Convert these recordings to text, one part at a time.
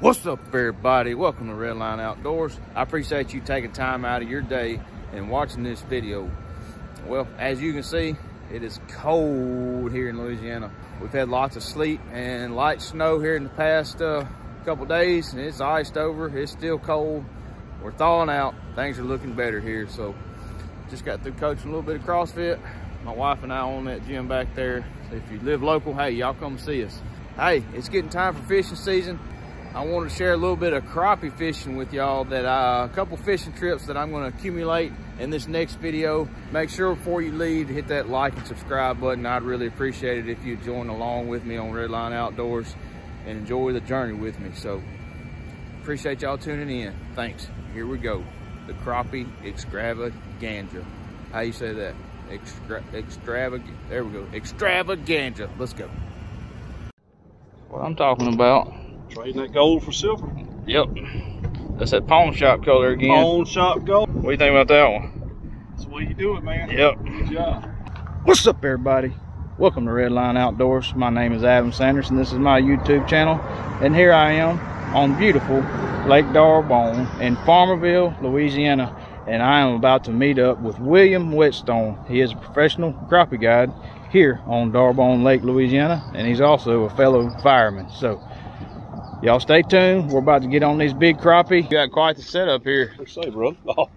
What's up, everybody? Welcome to Redline Outdoors. I appreciate you taking time out of your day and watching this video. Well, as you can see, it is cold here in Louisiana. We've had lots of sleet and light snow here in the past uh, couple days, and it's iced over. It's still cold. We're thawing out. Things are looking better here. So, just got through coaching a little bit of CrossFit. My wife and I own that gym back there. If you live local, hey, y'all come see us. Hey, it's getting time for fishing season. I want to share a little bit of crappie fishing with y'all that uh, a couple fishing trips that I'm going to accumulate in this next video. Make sure before you leave hit that like and subscribe button. I'd really appreciate it if you join along with me on Redline Outdoors and enjoy the journey with me. So appreciate y'all tuning in. Thanks. Here we go. The crappie extravaganza. How you say that? Extra. There we go. Extravaganza. Let's go. What I'm talking about Trading that gold for silver. Yep. That's that pawn shop color again. Pawn shop gold. What do you think about that one? That's the way you do it, man. Yep. Good job. What's up, everybody? Welcome to Redline Outdoors. My name is Adam Sanders, and this is my YouTube channel. And here I am on beautiful Lake D'Arbonne in Farmerville, Louisiana. And I am about to meet up with William Whetstone. He is a professional crappie guide here on D'Arbonne Lake, Louisiana. And he's also a fellow fireman. So Y'all stay tuned. We're about to get on these big crappie. You got quite the setup here. Let's say, bro. Oh.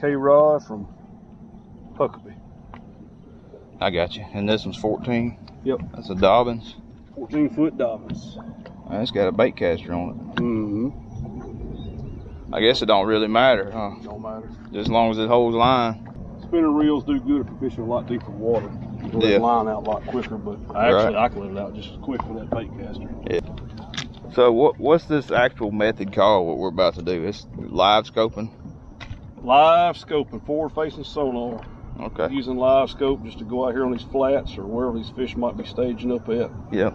K rod from Huckabee. I got you. And this one's 14. Yep. That's a Dobbins. 14 foot Dobbins. It's got a bait caster on it. Mm-hmm. I guess it don't really matter, huh? Don't matter. Just as long as it holds line. Spinner reels do good for fishing a lot deeper water. You can Yeah. the line out a lot quicker, but I actually I can let it out just as quick with that bait caster. So what what's this actual method called, what we're about to do? It's live scoping? Live scoping, forward facing sonar. Okay. Using live scope just to go out here on these flats or wherever these fish might be staging up at. Yeah.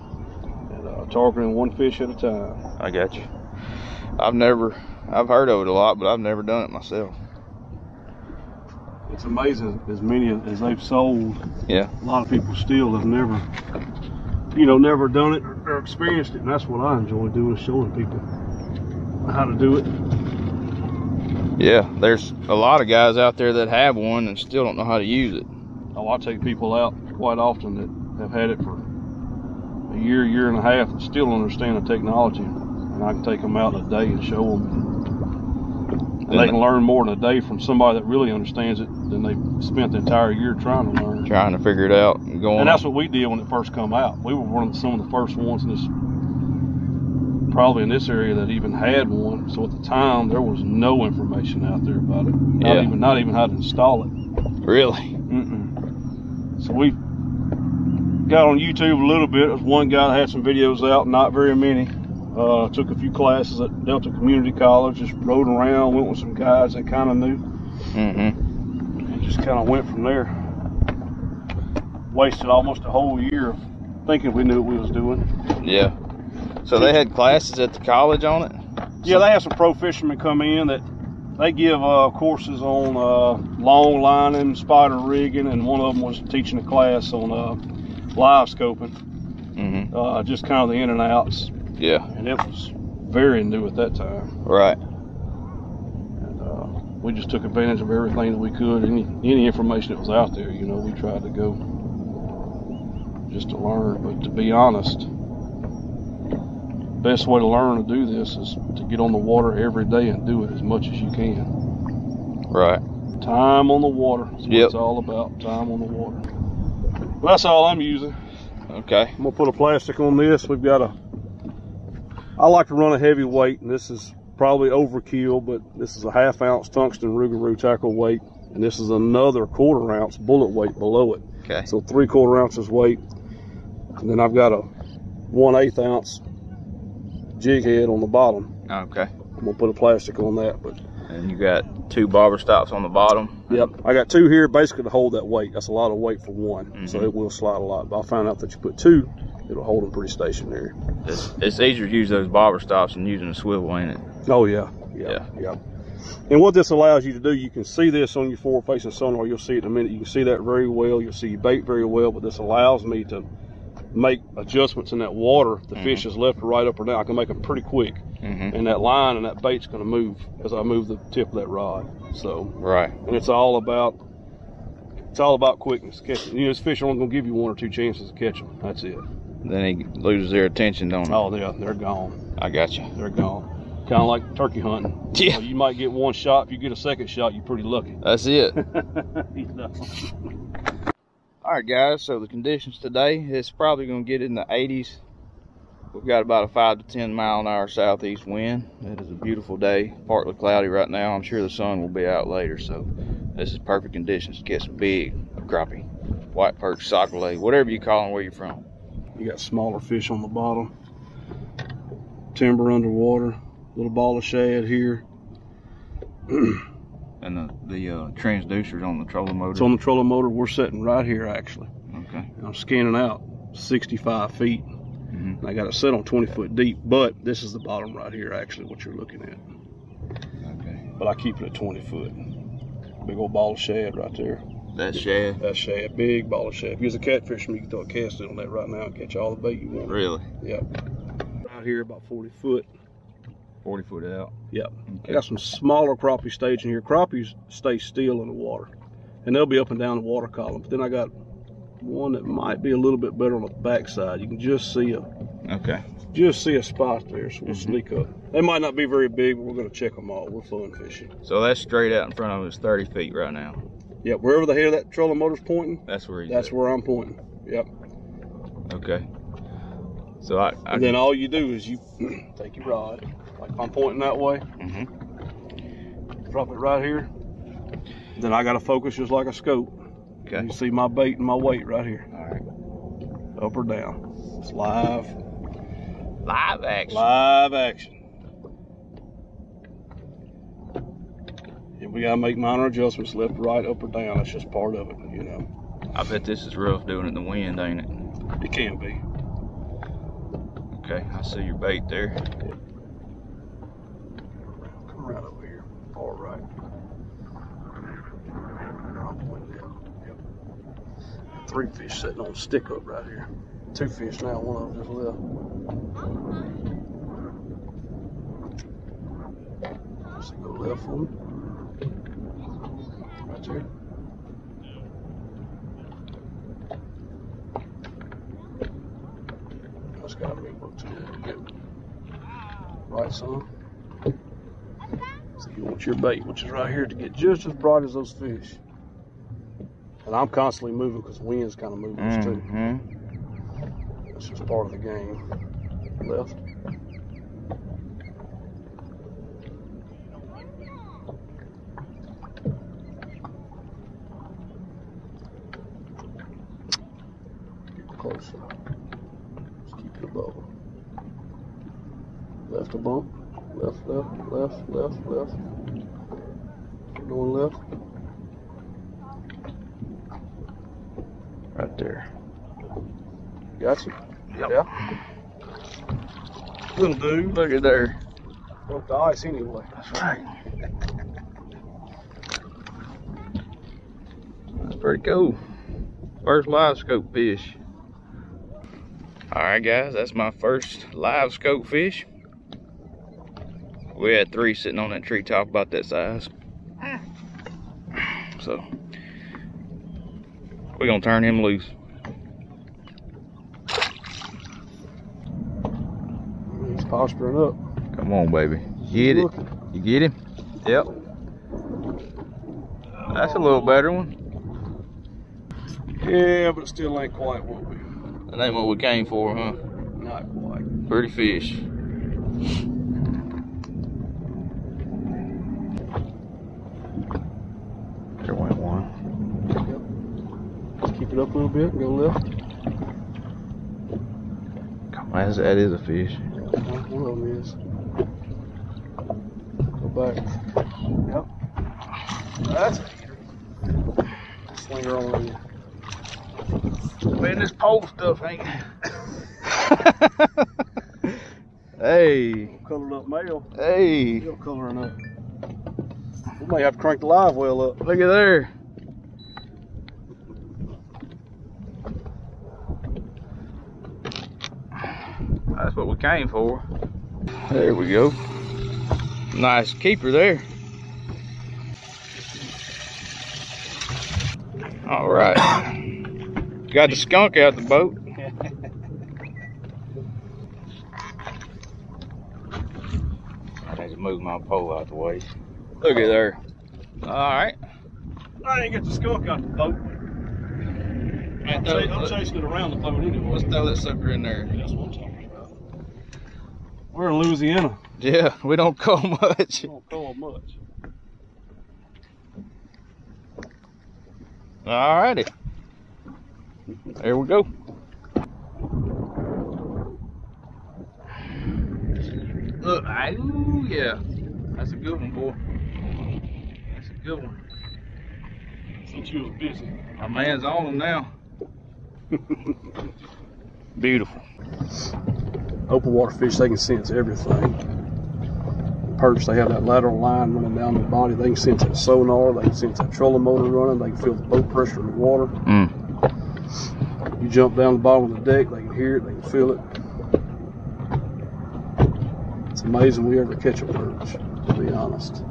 And uh, targeting one fish at a time. I got you. I've never, I've heard of it a lot, but I've never done it myself. It's amazing as many as they've sold. Yeah. A lot of people still have never, you know, never done it or experienced it. And that's what I enjoy doing is showing people how to do it. Yeah, there's a lot of guys out there that have one and still don't know how to use it. Oh, I take people out quite often that have had it for a year, year and a half and still don't understand the technology. And I can take them out in a day and show them. And they can learn more in a day from somebody that really understands it than they spent the entire year trying to learn. Trying to figure it out and going. And that's what we did when it first come out. We were one of some of the first ones in this, probably in this area that even had one. So at the time, there was no information out there about it. Not Yeah. even not even how to install it. really. Mm-mm. So we got on YouTube a little bit. There was one guy that had some videos out, not very many. Uh, took a few classes at Delta Community College. Just rode around, went with some guys that kind of knew, Mm-hmm. and just kind of went from there. Wasted almost a whole year thinking we knew what we was doing. Yeah. So they had classes at the college on it. Yeah, they have some pro fishermen come in that they give uh, courses on uh, long lining, spider rigging, and one of them was teaching a class on uh, live scoping, Mm-hmm. uh, just kind of the in and outs. Yeah. And it was very new at that time. Right. And uh, we just took advantage of everything that we could, any any information that was out there. You know, we tried to go just to learn. But to be honest, best way to learn to do this is to get on the water every day and do it as much as you can. Right. Time on the water. That's what Yep. it's all about. Time on the water. Well, that's all I'm using. Okay. I'm gonna put a plastic on this. We've got a. I like to run a heavy weight, and this is probably overkill, but this is a half ounce tungsten Rougarou tackle weight, and this is another quarter ounce bullet weight below it. Okay. So three quarter ounces weight. And then I've got a one eighth ounce jig head on the bottom. Okay. I'm gonna put a plastic on that, but And you got two bobber stops on the bottom. yep, I got two here basically to hold that weight. That's a lot of weight for one, so Mhm. it will slide a lot. But I found out that you put two, it'll hold them pretty stationary. It's, it's easier to use those bobber stops than using a swivel, ain't it? Oh yeah, yeah, yeah. And what this allows you to do, you can see this on your forward facing sonar. You'll see it in a minute. You can see that very well. You'll see your bait very well. But this allows me to make adjustments in that water. If the Mhm. fish is left or right up or down. I can make them pretty quick. Mm-hmm. And that line and that bait's going to move as I move the tip of that rod. So, Right. and it's all about it's all about quickness. Catching. You know, this fish are only going to give you one or two chances to catch them. That's it. Then he loses their attention, don't he? Oh, they're they're gone. I got you. They're gone. Kind of like turkey hunting. Yeah. You, you might get one shot. If you get a second shot, you're pretty lucky. That's it. You know. All right, guys. So the conditions today, it's probably going to get in the 80s. We've got about a five to 10 mile an hour southeast wind. It is a beautiful day, partly cloudy right now. I'm sure the sun will be out later, so this is perfect conditions to get some big crappie, white perch, sac-a-lait, whatever you call them where you're from. You got smaller fish on the bottom. Timber underwater. Little ball of shad here. And the, the uh, transducers on the trolling motor. It's on the trolling motor. We're sitting right here actually. okay. I'm scanning out 65 feet. Mhm. And I got it set on 20 foot deep, but this is the bottom right here actually what you're looking at. Okay. But I keep it at 20 foot. Big old ball of shad right there. That shad. That shad, big ball of shad. If you was a catfisherman, you can throw a cast in on that right now and catch all the bait you want. Really? Yeah. Out here about 40 foot. 40 foot out. Yep. I got some smaller crappie staging here. Crappies stay still in the water, and they'll be up and down the water column. But then I got one that might be a little bit better on the backside. You can just see a Okay. just see a spot there, so we'll Mhm. sneak up. They might not be very big, but we're going to check them all. We're fun fishing. So that's straight out in front of us, 30 feet right now. Yep, wherever the head of that trolling motor's pointing, That's where he's that's at. where I'm pointing. Yep. Okay. So I, I And then all you do is you take your rod, like if I'm pointing that way, Mhm. drop it right here. Then I got to focus just like a scope. Okay. You see my bait and my weight right here. All right. up or down. It's live, Live action. live action. And we gotta make minor adjustments, left, right, up or down. That's just part of it, you know. I bet this is rough doing it in the wind, ain't it? It can be. Okay, I see your bait there. Come right over here, far right. I'll point down. Yep. Three fish sitting on a stick up right here. Two fish now, one of them just left. So go left one. Right there. That's gotta be work too. Good. Right, son. So you want your bait, which is right here, to get just as bright as those fish. And I'm constantly moving because wind's kind of moving us too. Mm-hmm. That's just part of the game. Left. Closer. Just keep it above. Left a bump. Left, left, left, left, left. Going left. Right there. Got you? Yep. Yeah. Little dude. Look at there. Broke the ice anyway. That's right. That's pretty cool. First live scope fish. All right, guys, that's my first live scope fish. We had three sitting on that treetop about that size. So we're gonna turn him loose. posturing up. Come on, baby. Get it. Looking. You get him? Yep. That's a little better one. Yeah, but it still ain't quite what we... That ain't what we came for, huh? Not quite. Pretty fish. There went one. Yep. Just keep it up a little bit, go left. Come on, that is a fish. One of them is. Go back. Yep. That's a heater. Swing her on you. Man, this pole stuff ain't. hey, Colored up male. hey, Still coloring up. We may have to crank the live well up. look at there. That's what we came for. There we go. Nice keeper there. All right. Got the skunk out the boat. I need to move my pole out the way. Look at there. All right. I ain't get the skunk out the boat. I'm, ch- I'm chasing it around the boat anyway. Let's throw that sucker in there. That's what I'm talking about. We're in Louisiana. Yeah, we don't call much. We don't call much. All righty. There we go. Look, I, ooh, yeah. That's a good one, boy. That's a good one. Since you was busy. My man's on them now. Beautiful. Open water fish, they can sense everything. Perch, they have that lateral line running down their body. They can sense that sonar. They can sense that trolling motor running. They can feel the boat pressure in the water. Mm. You jump down the bottom of the deck, they can hear it, they can feel it. It's amazing we ever catch a perch, to be honest.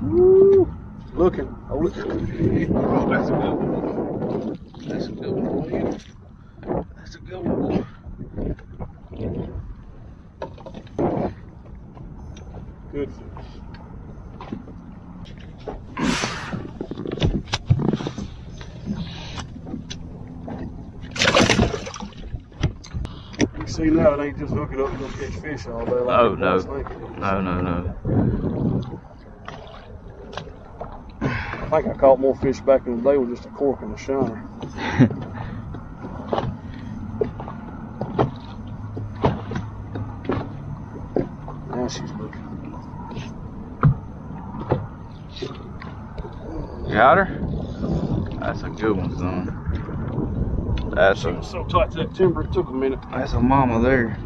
Woo! Looking. Hold it. Oh, that's a good one. That's a good one, boy. That's a good one. Good fish. You see now, it ain't just hooking up and go catch fish all day like Oh, no. No, no, no. I think I caught more fish back in the day with just a cork and a shiner. Now she's looking. Got her? That's a good one, son. That's She a was so tight to that timber, it took a minute. that's a mama there.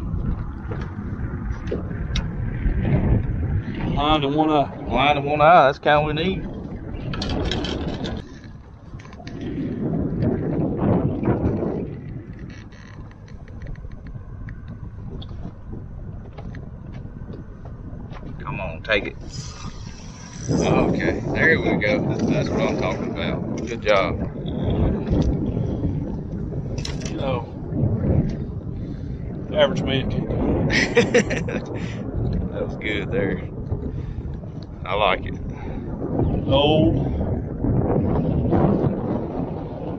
Line in one eye. Line of one eye, that's kind of we need. Come on, take it. Oh, okay, there we go. That's what I'm talking about. Good job. You know, average man can't do that was good there. I like it. it. Old.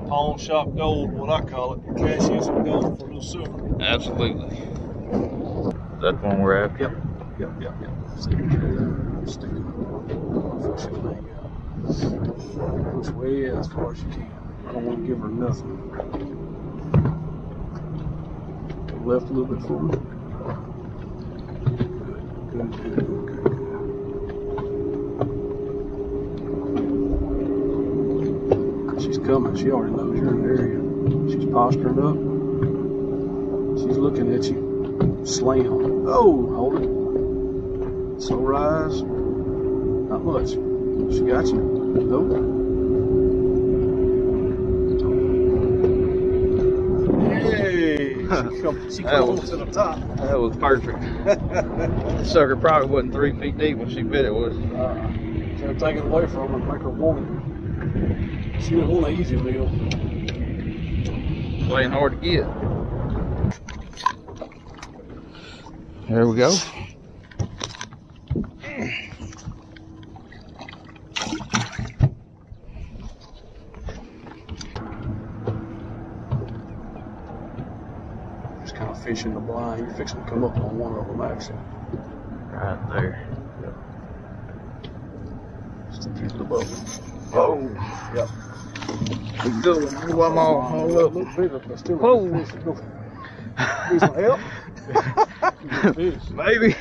Pawn shop gold, what I call it. Cash in some gold for a little silver. Absolutely. That's one we're after. Yep, yep, yep, yep. Stick it. Leg out. Push way as far as you can. I don't want to give her nothing. Left a little bit for me. Good, good, good, good, good, good. She's coming. She already knows you're in the area. She's posturing up. She's looking at you. Slam. Oh, hold it. Slow rise. Not much. She got you. Nope. Hey! She come, she That come was- to the top. That was perfect. Sucker probably wasn't three feet deep when she bit it, was it? Uh, so take it away from her and make her want it. She didn't want an easy meal. Playing hard to get. There we go. Just kind of You're fixing to come up on one of them, actually. Right there. Yep. Just to keep the bubble. Oh, Yep. good. One more. Hold up. look bigger, but still. Whoa. Need some help? Maybe.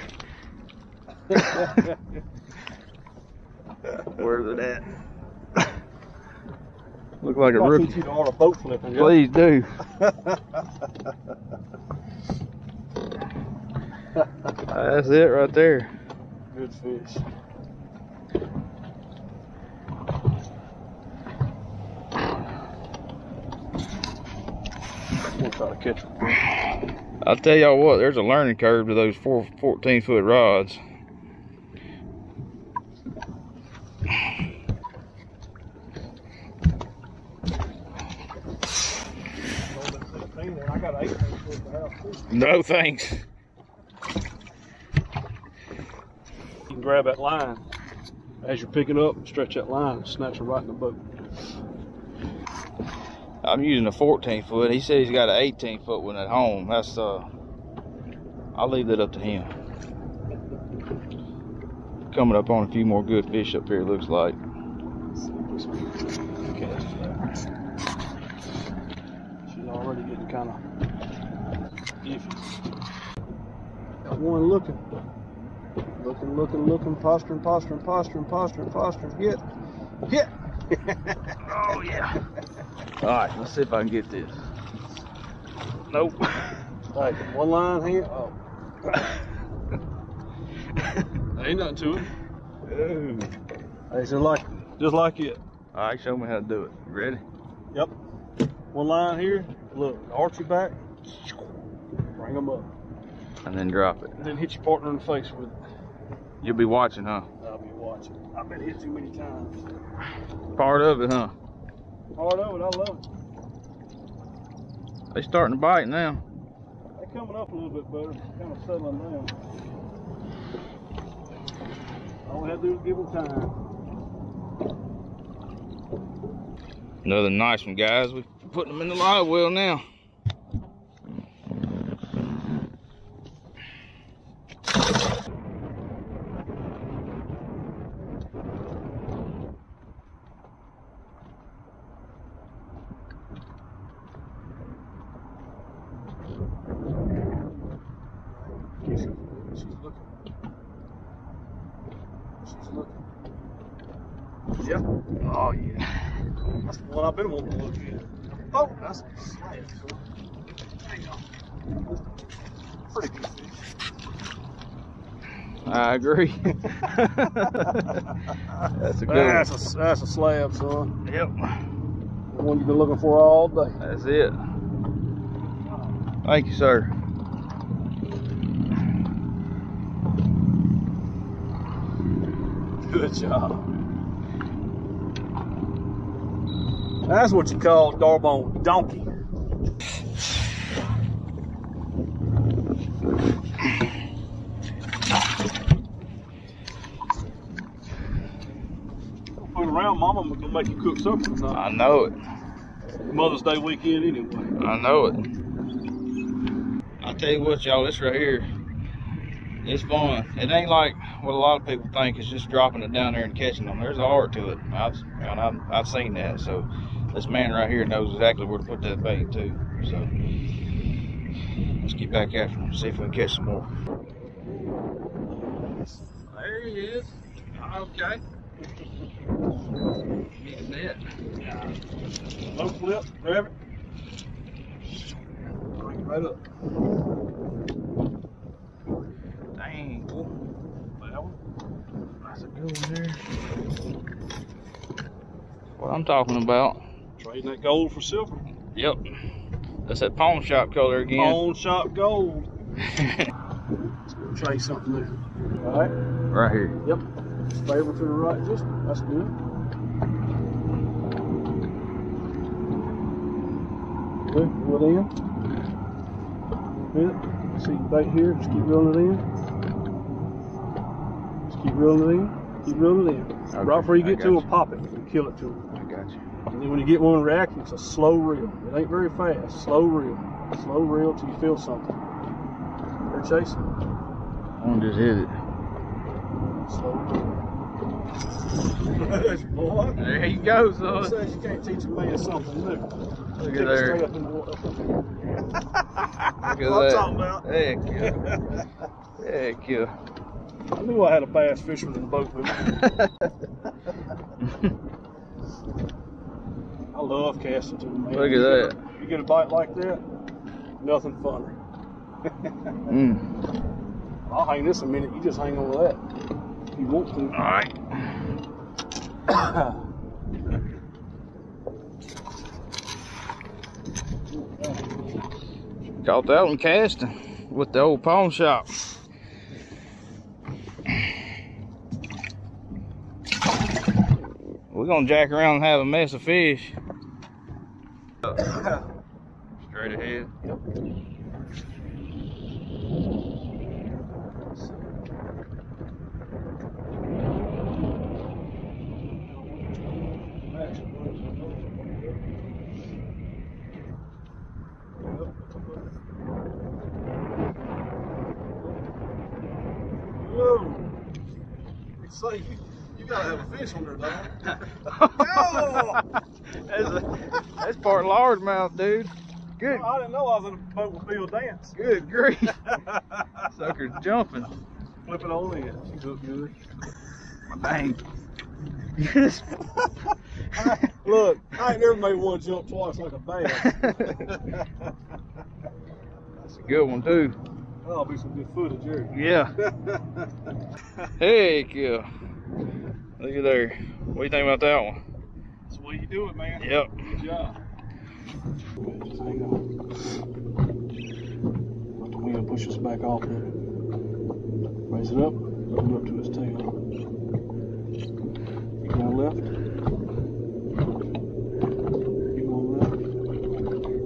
Where's it at? Look like a rookie. teach you to order boat flipping. yeah? Please do. That's it right there. Good fish. We'll try to catch one. I'll tell y'all what, there's a learning curve to those four, 14 foot rods. I got eight foot the house. No thanks. You can grab that line as you're picking up, stretch that line, snatch it right in the boat. I'm using a 14 foot. He said he's got an 18 foot one at home. That's uh, I'll leave that up to him. Coming up on a few more good fish up here. Looks like. She's already getting kind of iffy. Got one looking. Looking, looking, looking, posturing, posturing, posturing, posturing, posturing. Get, get. Oh yeah. All right, let's see if I can get this. Nope. Hey, one line here. Oh. Ain't nothing to it. Ooh. Hey, just like, just like it. All right, show me how to do it. You ready? Yep. One line here. Look, arch your back. Bring them up. And then drop it. And then hit your partner in the face with it. You'll be watching, huh? I'll be watching. I've been hit too many times. Part of it, huh? Part of it, I love it. They starting to bite now. They're coming up a little bit better, kind of settling down. All we have to do is give them time. Another nice one, guys. We're putting them in the live well now. She's, she's looking. She's looking. Yep. Oh yeah. That's the one I've been wanting to look at. Oh, that's a slab. Hang on. Pretty good fish. I agree. That's a good That's one. a, that's a slab, son. Yep. The one you've been looking for all day. That's it. Thank you, sir. Good job. That's what you call D'Arbonne donkey. Put around, Mama. I'm gonna make you cook supper tonight. I know it. Mother's Day weekend, anyway. I know it. I'll tell you what, y'all, this right here, it's fun. It ain't like what a lot of people think. It's just dropping it down there and catching them. There's an art to it. I've, I've, I've seen that. So this man right here knows exactly where to put that bait too. So let's get back after him, see if we can catch some more. There he is. Okay. Getting that. Low flip, grab it. Bring it right up. Dang. That one. That's a good one there. What I'm talking about. Trading that gold for silver. Yep. That's that pawn shop color again. Pawn shop gold. Try something there. All right. right here. Yep. Favor to the right, just that's good. Good. Reel it in. Bit. See the bait here. Just keep reeling it in. Just keep reeling it in. Keep reeling it in. Okay, Right before you get to it, pop it and kill it to it. I got you. And then when you get one reacting, it's a slow reel. It ain't very fast. Slow reel. Slow reel till you feel something. They're chasing. One just hit it. Slow reel. boy. There you go, Who son. says you can't teach a man something new? Look at there. straight up in the- up in the- Look What at I'm that. talking about. Heck yeah. Heck yeah. I knew I had a bass fisherman in the boat with me. I love casting too, man. Look at You that. get You get a bite like that, nothing funner. Mm. I'll hang this a minute. You just hang on that. If you want to. All right. Caught that one casting with the old pawn shop. We're gonna jack around and have a mess of fish. Straight ahead. Whoa. So you, you gotta have a fish on there, dog. that's, a, that's largemouth, dude. Good, oh, I didn't know I was in a boat with Bill Dance. good grief. Sucker's jumping. Flip it on in. She's hooked good. Dang. Yes. Look, I ain't never made one jump twice like a bass. That's a good one too. That'll be some good footage here. Yeah. Heck yeah. Look at there. What do you think about that one? That's the way you do it, man. Yep. Good job. On. Let the wheel push us back off there. Raise it up, open up to his tail. Keep going left. Keep going left.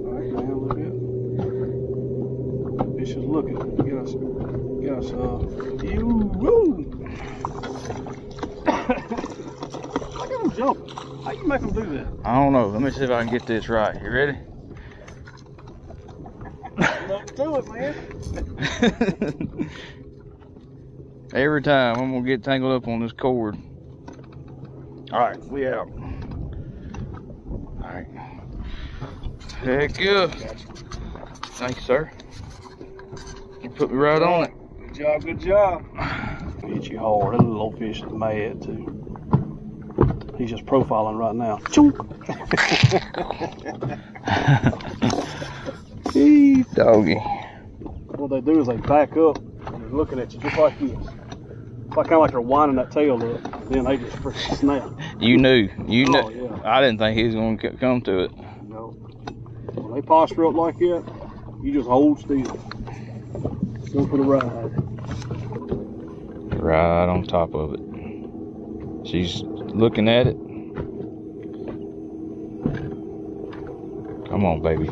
Alright, down a little bit. Fish is looking. Get us, get us, uh, you, woo! Look at him jumping. How you make him do that? I don't know. Let me see if I can get this right. You ready? Nothing to it, man. Every time I'm gonna get tangled up on this cord. All right, we out. All right. Heck yeah. Thank you, sir. You put me right on it. Good job, good job. Hit you hard. That little old fish is mad too. He's just profiling right now. Chunk. Ee, Doggy. what they do is they back up and they're looking at you just like this. It's like kind of like they're winding that tail up. Then they just freaking snap. You knew. You oh, knew. Oh, yeah. I didn't think he was gonna come to it. Know, when they posture up like that, you just hold still. Go for the ride. Right on top of it. She's looking at it. Come on, baby.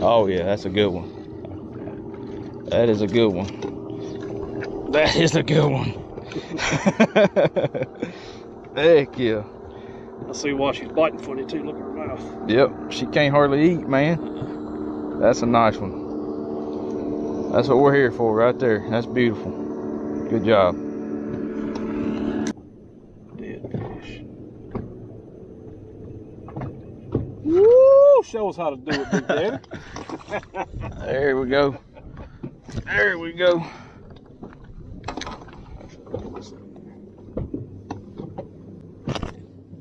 Oh yeah, that's a good one. That is a good one. That is a good one. Heck yeah. I see why she's biting funny too. Look at her mouth. Yep, she can't hardly eat, man. That's a nice one. That's what we're here for right there. That's beautiful. Good job. Dead fish. Woo! Show us how to do it, Big Daddy. There we go. There we go.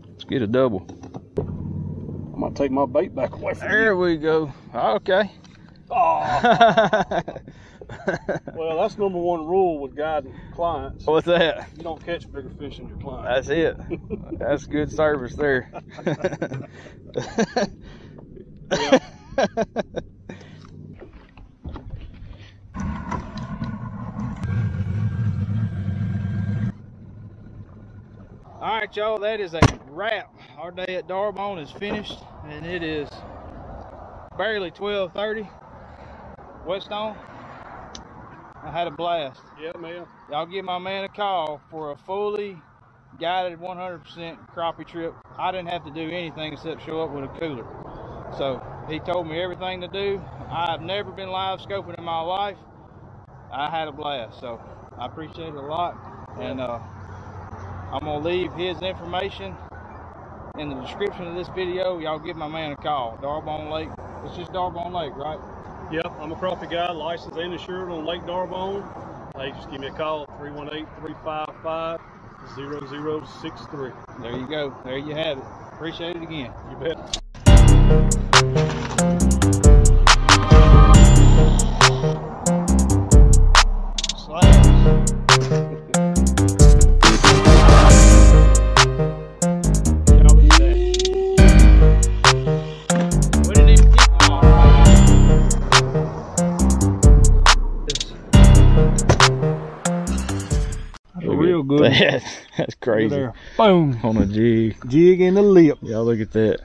Let's get a double. I'm gonna take my bait back away from There you. we go. Okay. Oh, well, that's number one rule with guiding clients. What's that? You don't catch bigger fish than your client. That's it. That's good service there. All right, y'all, that is a wrap. Our day at D'Arbonne is finished, and it is barely 12:30. Whetstone, I had a blast. yeah, man. Y'all give my man a call for a fully guided 100% crappie trip. I didn't have to do anything except show up with a cooler. So he told me everything to do. I've never been live scoping in my life. I had a blast. So I appreciate it a lot. And uh, I'm gonna leave his information in the description of this video. Y'all give my man a call. D'Arbonne Lake. It's just D'Arbonne Lake, right? Yep, I'm a crappie guy, licensed and insured on Lake D'Arbonne. Hey, just give me a call at 318-355-0063. There you go. There you have it. Appreciate it again. You bet. Good. That, that's crazy. There. Boom. On a jig. Jig in the lip. Y'all look at that.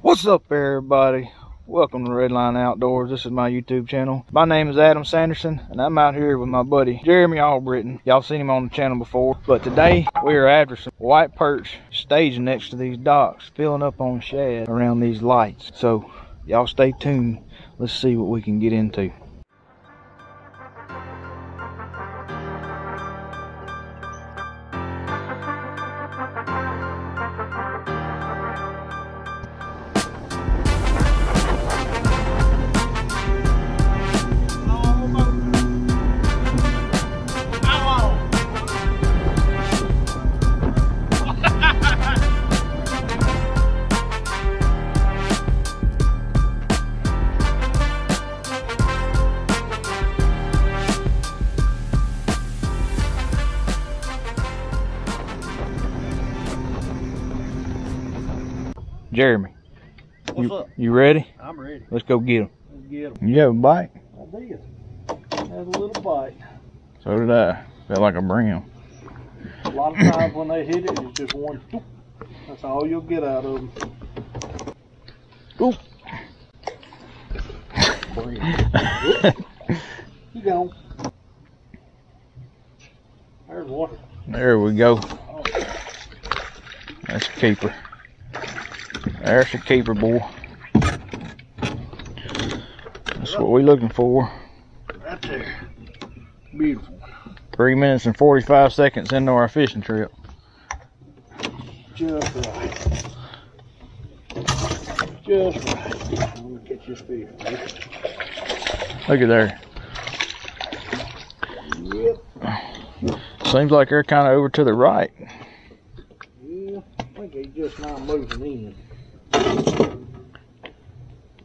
What's up, everybody? Welcome to Redline Outdoors. This is my YouTube channel. My name is Adam Sanderson, and I'm out here with my buddy Jeremy Albritton. Y'all seen him on the channel before, but today we are after some white perch staging next to these docks, filling up on shad around these lights. So y'all stay tuned. Let's see what we can get into. Go get him. Let's get him. You have a bite? I did. Had a little bite. So did I. Felt like a brim. A lot of times when they hit it, it's just one. Doop. That's all you'll get out of them. Oop. You go. There's one. There we go. That's a keeper. There's a keeper, boy. That's what we're looking for. Right there. Beautiful. Three minutes and 45 seconds into our fishing trip. Just right. Just right. I'm gonna catch this fish. Look at there. Yep. Seems like they're kind of over to the right. Yeah. I think he's just now moving in.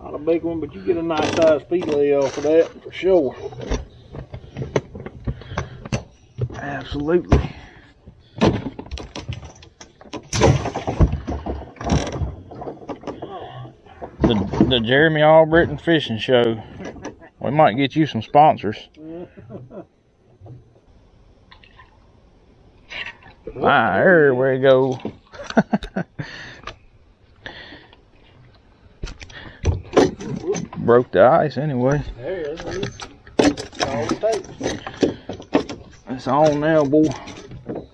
Not a big one, but you get a nice sized fillet off of that for sure. Absolutely. The, the Jeremy Albritton Fishing Show. We might get you some sponsors. Ah, there we go. Broke the ice anyway. There it is. That's all it takes. It's on now, boy.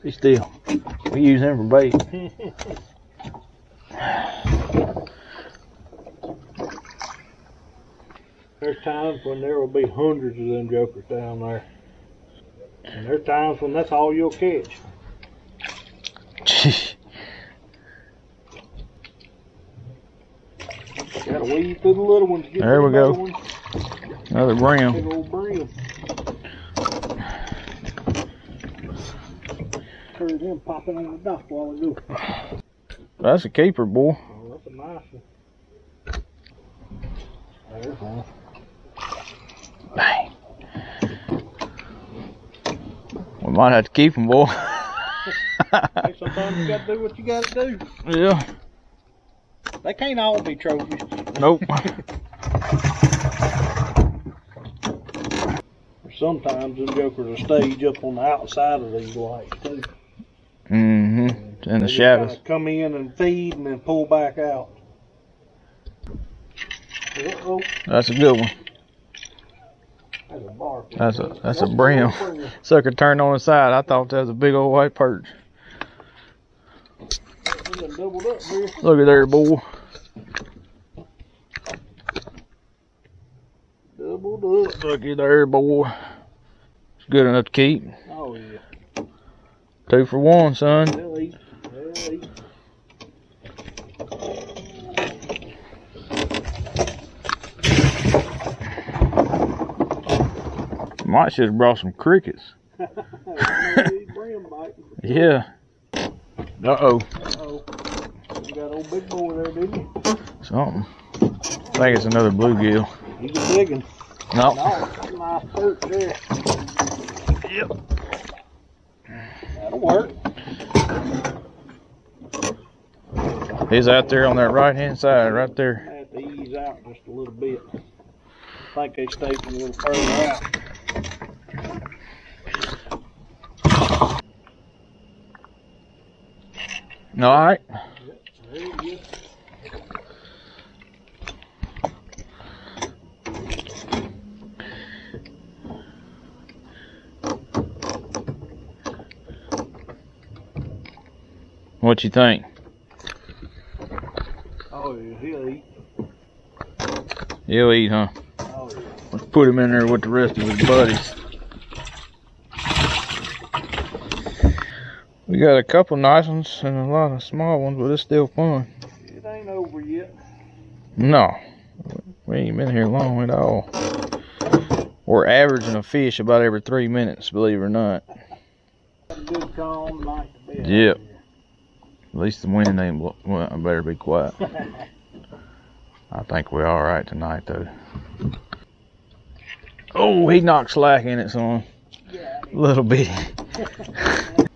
Be still. We use him for bait. There's times when there will be hundreds of them jokers down there. And there's times when that's all you'll catch. Gotta through the little ones. Get There we go. bigger ones. Another brim. Big old brim. Heard him popping on the dock while ago. That's a keeper, boy. Oh, that's a nice one. There's one. Bang. We might have to keep him, boy. Sometimes you gotta do what you gotta do. yeah. They can't all be trophies. Nope. Sometimes them jokers will stage up on the outside of these lights too. mm-hmm. In the shadows. Come in and feed and then pull back out. Uh-oh, That's a good one. that's a. That's a that's a brim. Sucker turned on the side. I thought that was a big old white perch. We done doubled up here. Look at there, boy. Doubled up. Look at there, boy. It's good enough to keep. Oh yeah. Two for one, son. They'll eat. They'll eat. Might should have brought some crickets. They'll eat brim biting. Yeah. Uh-oh. Uh-oh. You got old big boy there, didn't you? Something. I think it's another bluegill. He's a. No. No, that's a nice perch there. Yep. That'll work. He's out there on that right hand side, right there. I have to ease out just a little bit. I think they stay from a little further out. All right. There What you think? Oh he'll eat. He'll eat, huh? Oh yeah. Let's put him in there with the rest of his buddies. We got a couple nice ones and a lot of small ones, but it's still fun. It ain't over yet. No, we ain't been here long at all. We're averaging a fish about every three minutes, believe it or not. Good calm night to bed. Yep. At least the wind ain't. blo- Well, I better be quiet. I think we're all right tonight, though. Oh, he knocked slack in it, son. Yeah. A little bit.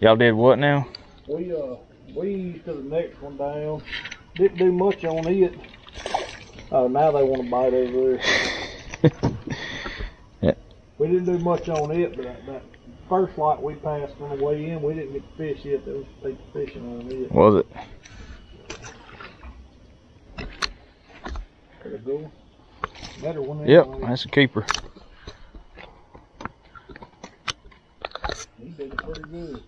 Y'all did what now? We uh we eased to the next one down. Didn't do much on it. Oh now they want to bite over there. Yeah. We didn't do much on it, but that, that first light we passed on the way in, we didn't get to fish yet. There was people fishing on it. Was it? There go. Better one. Yep, that's a keeper. He did pretty good.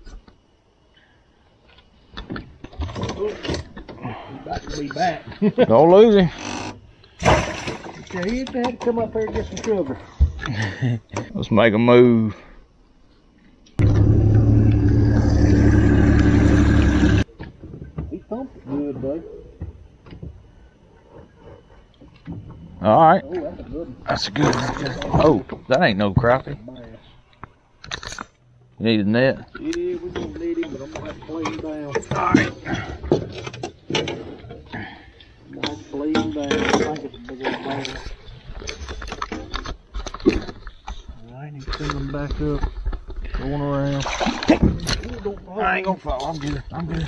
He's about to be back. Don't lose him. yeah, he had to come up there and get some sugar. Let's make a move. He thumped it good, bud. All right, Oh, that's a good one. that's a good one. Oh, that ain't no crappie. You need a net. Yeah, we're gonna need him, but I'm gonna have to play him down. Alright. I'm gonna have to play him down. I think it's a big old bass. Alright, he's coming back up. Going around. I ain't gonna fall. I'm good. I'm good.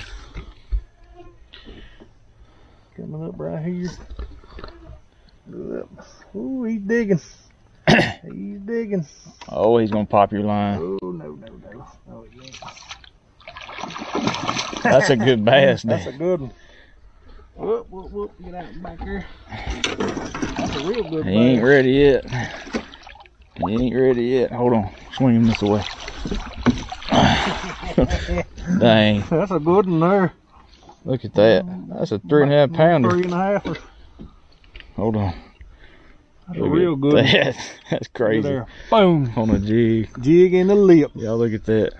Coming up right here. Yep. Ooh, he's digging. he's digging. Oh, he's gonna pop your line. Oh, no, no, no. Oh, he ain't. That's a good bass. That's a good one. Whoop, whoop, whoop. Get out back here. That's a real good He ain't ready yet. He ain't ready yet. Hold on. Swing him this way. Dang. That's a good one there. Look at that. That's a three and a half pounder. Three and a half. or- Hold on. That's a Look real good. That. That's crazy. Boom. On a jig. Jig in the lip. Y'all look at that.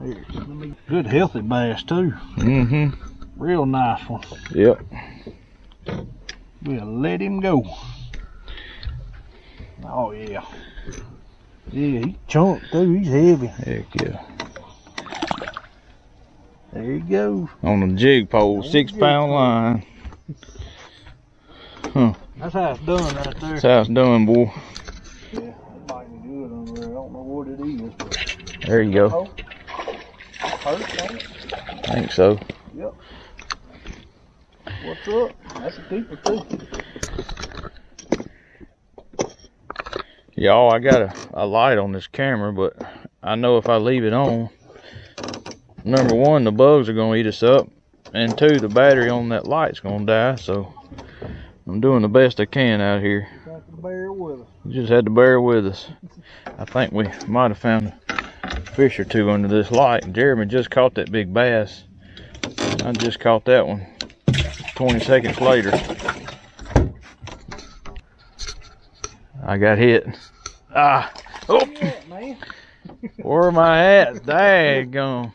There. Let me- Good healthy bass too. Mm-hmm. Real nice one. Yep. We'll let him go. Oh yeah. Yeah, he's chunk too. He's heavy. Heck yeah. There you go. On a jig pole, six jig pound pole. line. That's how it's done right there. That's how it's done, boy. Yeah, might biting good on there. I don't know what it is. But There you go. Oh. hurt, ain't it? I think so. Yep. What's up? That's a keeper too. Y'all, I got a, a light on this camera, but I know if I leave it on, number one, the bugs are gonna eat us up, and two, the battery on that light's gonna die. So I'm doing the best I can out here. Just had to bear with us. I think we might have found a fish or two under this light. Jeremy just caught that big bass. I just caught that one 20 seconds later. I got hit. Ah, oh. Where are my hats? Daggone.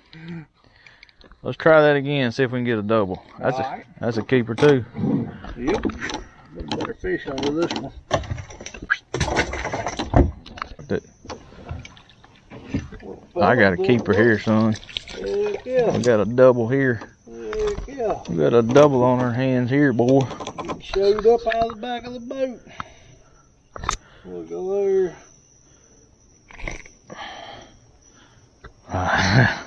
Let's try that again, see if we can get a double. That's a Alright. that's a keeper too. Yep. Better fish under this one. I got a keeper here, son. Yeah. We got a double here. Yeah. We got a double on our hands here, boy. He showed up out of the back of the boat. We'll go there. Uh,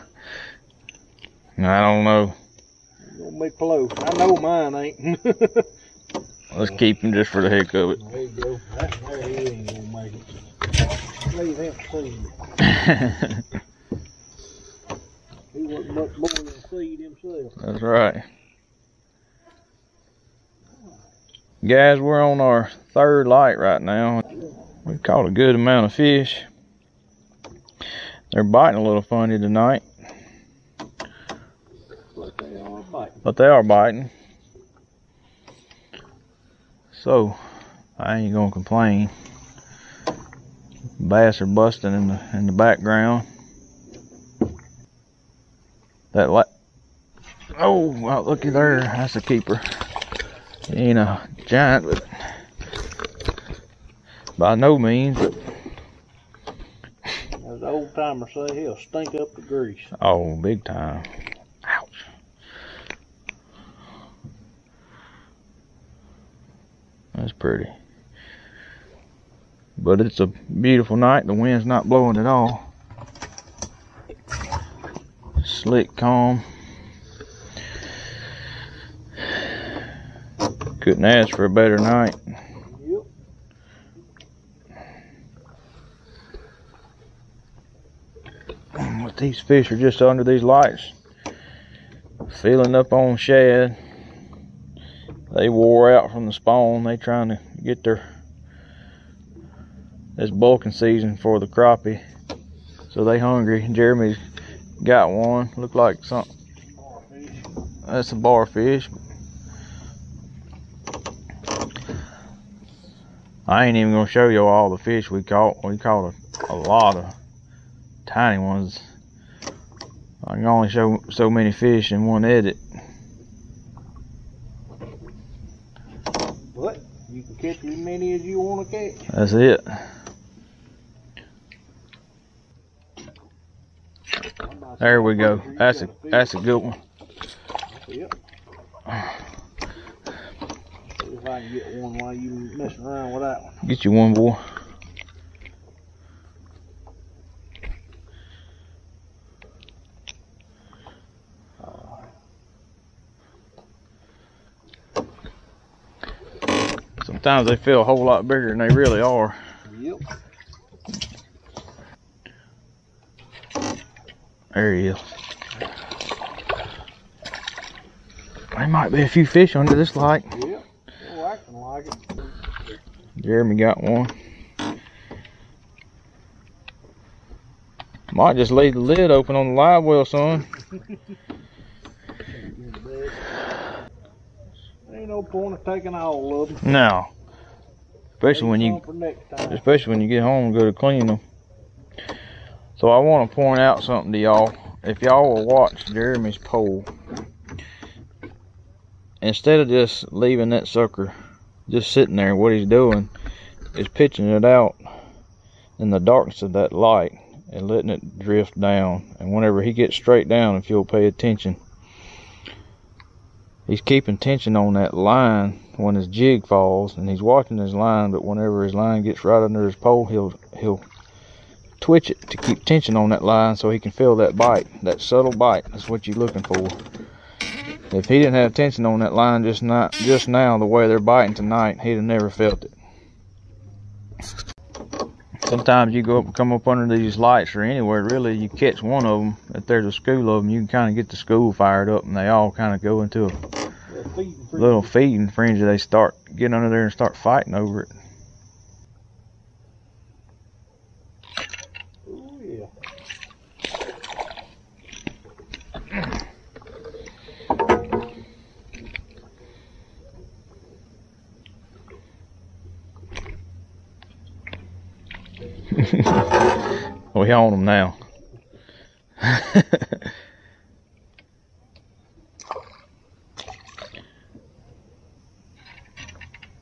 I don't know. Gonna be close. I know mine ain't. Let's keep him just for the heck of it. there you go. That, there he ain't gonna make it. Leave him seed. He wasn't much more than seed himself. That's right. Guys, we're on our third light right now. We caught a good amount of fish. They're biting a little funny tonight, But they are biting. but they are biting. So, I ain't gonna complain. Bass are busting in the in the background. That light. Oh, well, looky there. That's a keeper. He ain't a giant, but by no means. But Timer say, he'll stink up the grease. oh, big time. Ouch. That's pretty. But it's a beautiful night. The wind's not blowing at all. Slick, calm. Couldn't ask for a better night. Yep. But these fish are just under these lights, filling up on shad. They wore out from the spawn. They trying to get their this bulking season for the crappie, so they hungry. Jeremy's got one. Look like something. That's a barfish. I ain't even gonna show you all the fish we caught. We caught a, a lot of tiny ones. I can only show so many fish in one edit. But you can catch as many as you want to catch. That's it. There we go. That's a that's a good one. Yep. See if I can get one while you messing around with that one. Get you one boy. Sometimes they feel a whole lot bigger than they really are. Yep. There he is. There might be a few fish under this light. Yep. Acting like it. Jeremy got one. Might just leave the lid open on the live well, son. Ain't no point of taking all of them. No. Especially when you For next time. especially when you get home and go to clean them. So I want to point out something to y'all. If y'all will watch Jeremy's pole, instead of just leaving that sucker just sitting there, what he's doing is pitching it out in the darkness of that light and letting it drift down. And whenever he gets straight down, if you'll pay attention, he's keeping tension on that line when his jig falls and he's watching his line but whenever his line gets right under his pole he'll he'll twitch it to keep tension on that line so he can feel that bite that subtle bite. That's what you're looking for. If he didn't have tension on that line just not just now the way they're biting tonight he'd have never felt it sometimes you go up and come up under these lights or anywhere really you catch one of them if there's a school of them you can kind of get the school fired up and they all kind of go into a feeding little feeding frenzy, they start getting under there and start fighting over it. Ooh, yeah. We on them now.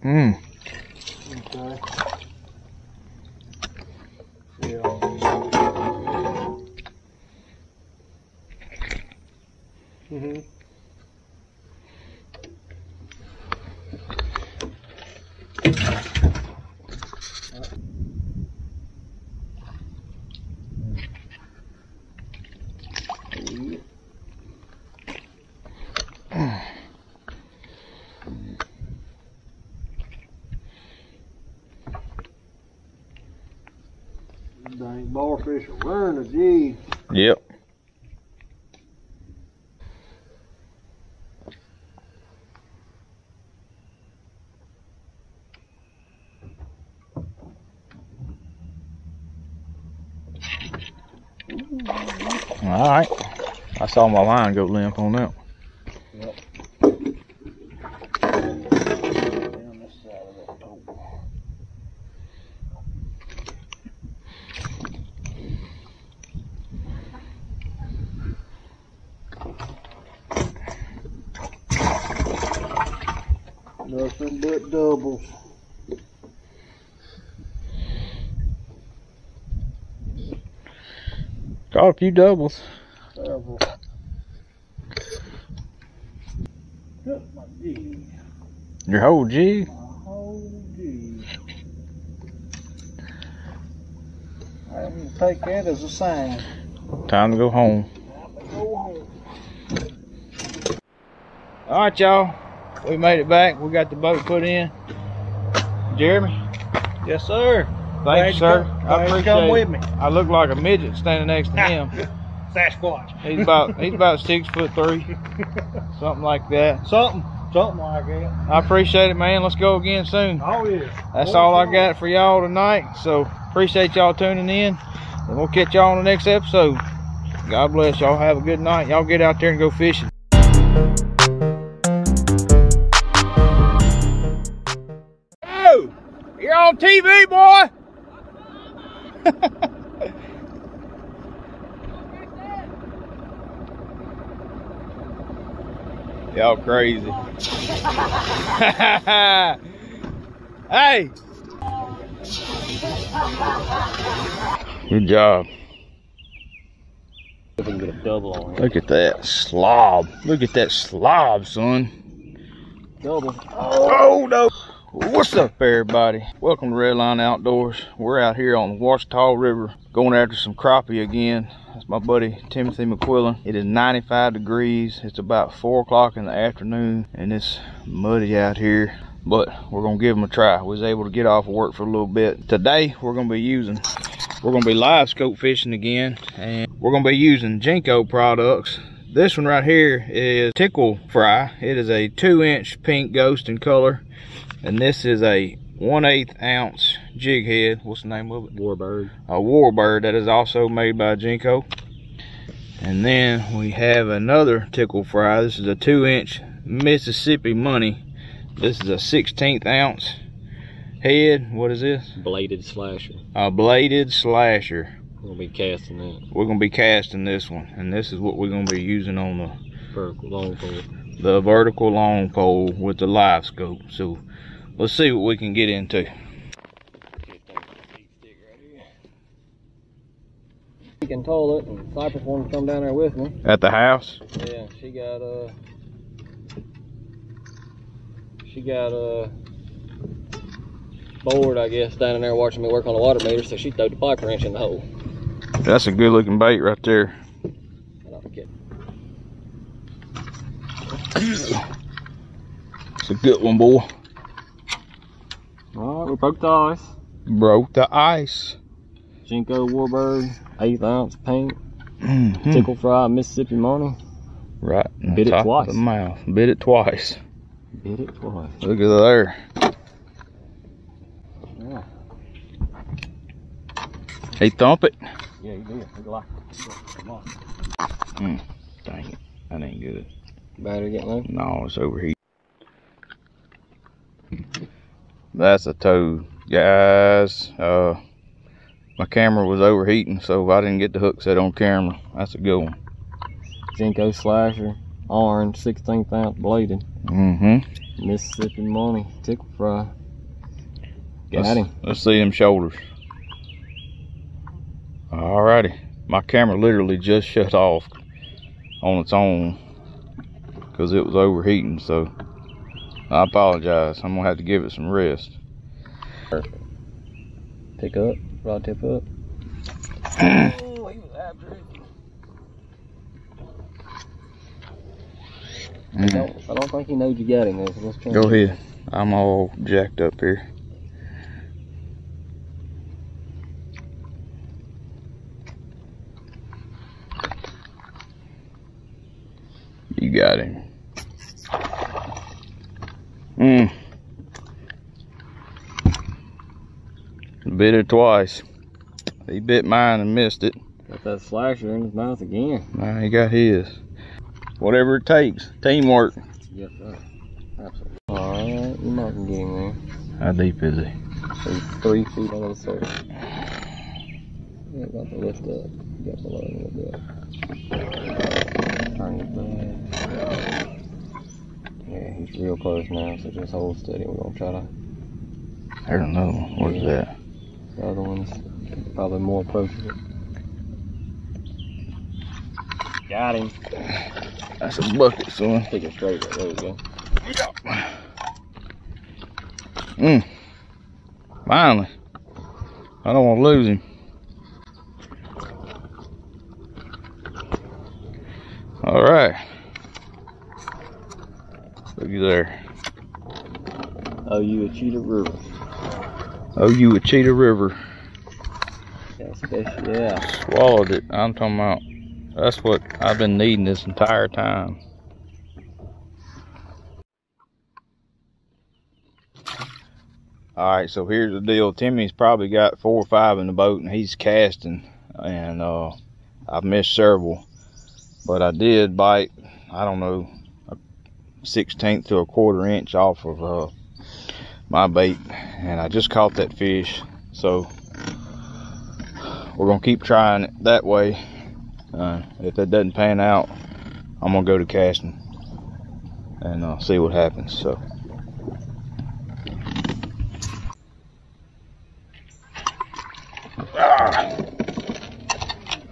Hmm. Okay. Yeah. Mhm. Dang, are running a G. Yep. All right. I saw my line go limp on that. Down this side of that pole. Nothing but doubles. Got a few doubles. Several. Cut my G. Your whole G. My whole G. I'm gonna take that as a sign. Time to go home. Go home. All right, y'all. We made it back. We got the boat put in. Jeremy, Yes, sir. thanks, sir. Glad I appreciate come with me. I look like a midget standing next to ah, him. Sasquatch. He's about he's about six foot three, something like that. Something, something like that. I appreciate it, man. Let's go again soon. Oh yeah. That's all I got for y'all tonight. So appreciate y'all tuning in, and we'll catch y'all on the next episode. God bless y'all. Have a good night. Y'all get out there and go fishing. TV, boy. Y'all crazy. hey. Good job. Look at that slob. Look at that slob, son. Double. Oh no! What's up, everybody? Welcome to Redline Outdoors. We're out here on the Ouachita River going after some crappie again. That's my buddy Timothy McQuillan. It is 95 degrees. It's about 4 o'clock in the afternoon and it's muddy out here. But we're gonna give them a try. We was able to get off of work for a little bit. Today we're gonna be using, we're gonna be live scope fishing again, and we're gonna be using Jenko products. This one right here is Tickle Fry. It is a two inch pink ghost in color. And this is a 1 8 ounce jig head. What's the name of it? Warbird. A Warbird that is also made by Jenko. And then we have another Tickle Fry. This is a 2 inch Mississippi Money. This is a 16th ounce head. What is this? Bladed slasher. A bladed slasher. We'll be casting that We're going to be casting this one. And this is what we're going to be using on the for long pole. the vertical long pole with the live scope. So let's see what we can get into. She can toll it, and Cypress wanted to come down there with me. At the house? Yeah, she got uh, she got uh, bored, I guess, standing there watching me work on the water meter, so she threw the pipe wrench in the hole. That's a good looking bait right there. I'm kidding. It's a good one, boy. We broke the ice. Broke the ice. Jenko Warbird, eighth ounce pink, Mhm. tickle fry, Mississippi money. Right. Bit it twice. The mouth. Bit it twice. Bit it twice. Look at there. Yeah. He thump it. Yeah, you did. Look like Come on. Dang it. That ain't good. Battery getting low. No, it's overheat. That's a toad, guys. Uh, my camera was overheating, so I didn't get the hook set on camera. That's a good one. Jenko slasher, orange, 16th ounce bladed. Mm-hmm. Mississippi money, tickle fry. Got let's, him. Let's see him shoulders. Alrighty. My camera literally just shut off on its own because it was overheating, so I apologize. I'm gonna have to give it some rest. Perfect. Pick up, rod tip up. oh, he was after it. I, don't, I don't think he knows you got him though, so. Go ahead. I'm all jacked up here. You got him. Mm. Bit it twice. He bit mine and missed it. Got that slasher in his mouth again. Now he got his. Whatever it takes. Teamwork. Yes, sir. Absolutely. Alright, you might can get him there. How deep is he? He's three feet under the surface. Yeah, about to lift up. Get below a little bit. Yeah, he's real close now, so just hold steady. We're gonna try to. There's another one. What is that? The other one's probably more approachable. Got him. That's a bucket, son. Take it straight. There we go. Mm. Finally. I don't want to lose him. All right. Looky there. Oh, you a cheetah river. Oh, you a Cheetah River. Yeah. Yeah. Swallowed it. I'm talking about. That's what I've been needing this entire time. All right, so here's the deal. Timmy's probably got four or five in the boat, and he's casting, and uh, I've missed several, but I did bite. I don't know, sixteenth to a quarter inch off of uh, my bait, and I just caught that fish. So we're gonna keep trying it that way. Uh, if that doesn't pan out, I'm gonna go to casting and uh, see what happens. So. Ah,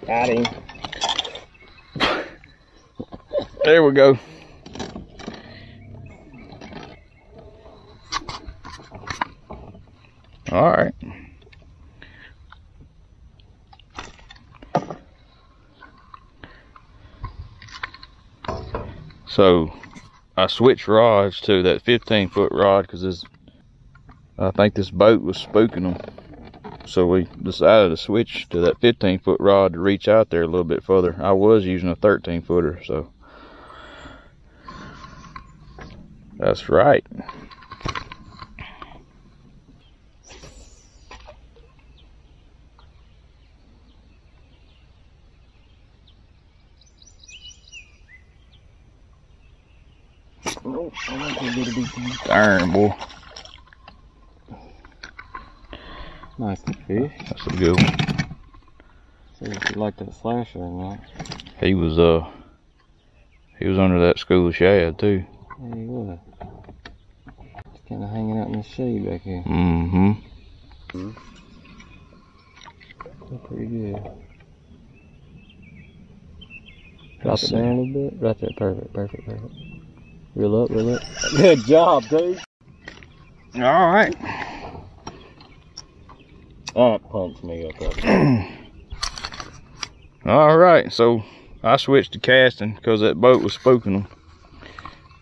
Got him. there we go. All right. So I switched rods to that 15 foot rod because this, I think this boat was spooking them. So we decided to switch to that 15 foot rod to reach out there a little bit further. I was using a 13 footer, so that's right. Oh, I want to get a big one. Darn, boy. Nice fish. That's a good one. See if you like that slasher or not. He was, uh, he was under that school of shad, too. Yeah, he was. Just kind of hanging out in the shade back here. Mm-hmm. Look pretty good. Drop Let's it down a little bit. Right there. Perfect, perfect, perfect. Reel up, reel up. Good job, dude. All right. That pumps me up. up. All right, so I switched to casting because that boat was spooking them.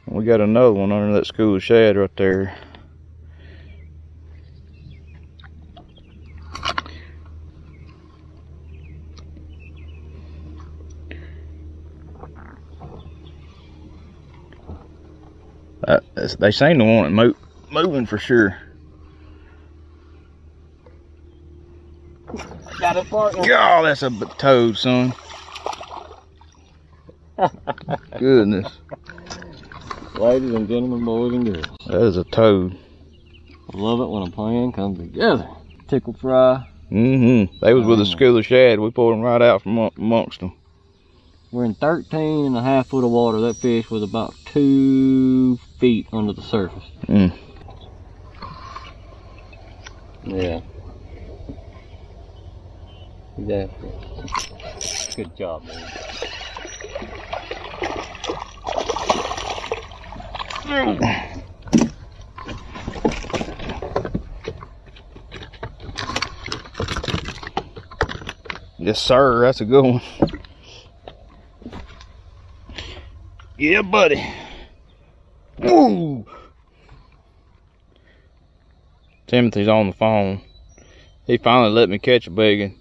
We got another one under that school of shad right there. They seem to want it mo- moving for sure. Got it, partner. God, that's a toad, son. Goodness, Ladies and gentlemen, boys and girls. that is a toad. I love it when a plan comes together. Tickle fry, Mm-hmm. They was with a Mm. school of shad. We pulled them right out from amongst them. We're in 13 and a half foot of water. That fish was about two feet under the surface. Mm. Yeah. Exactly. Good job, man. Yes, sir. That's a good one. Yeah, buddy. Timothy's on the phone. He finally let me catch a big one.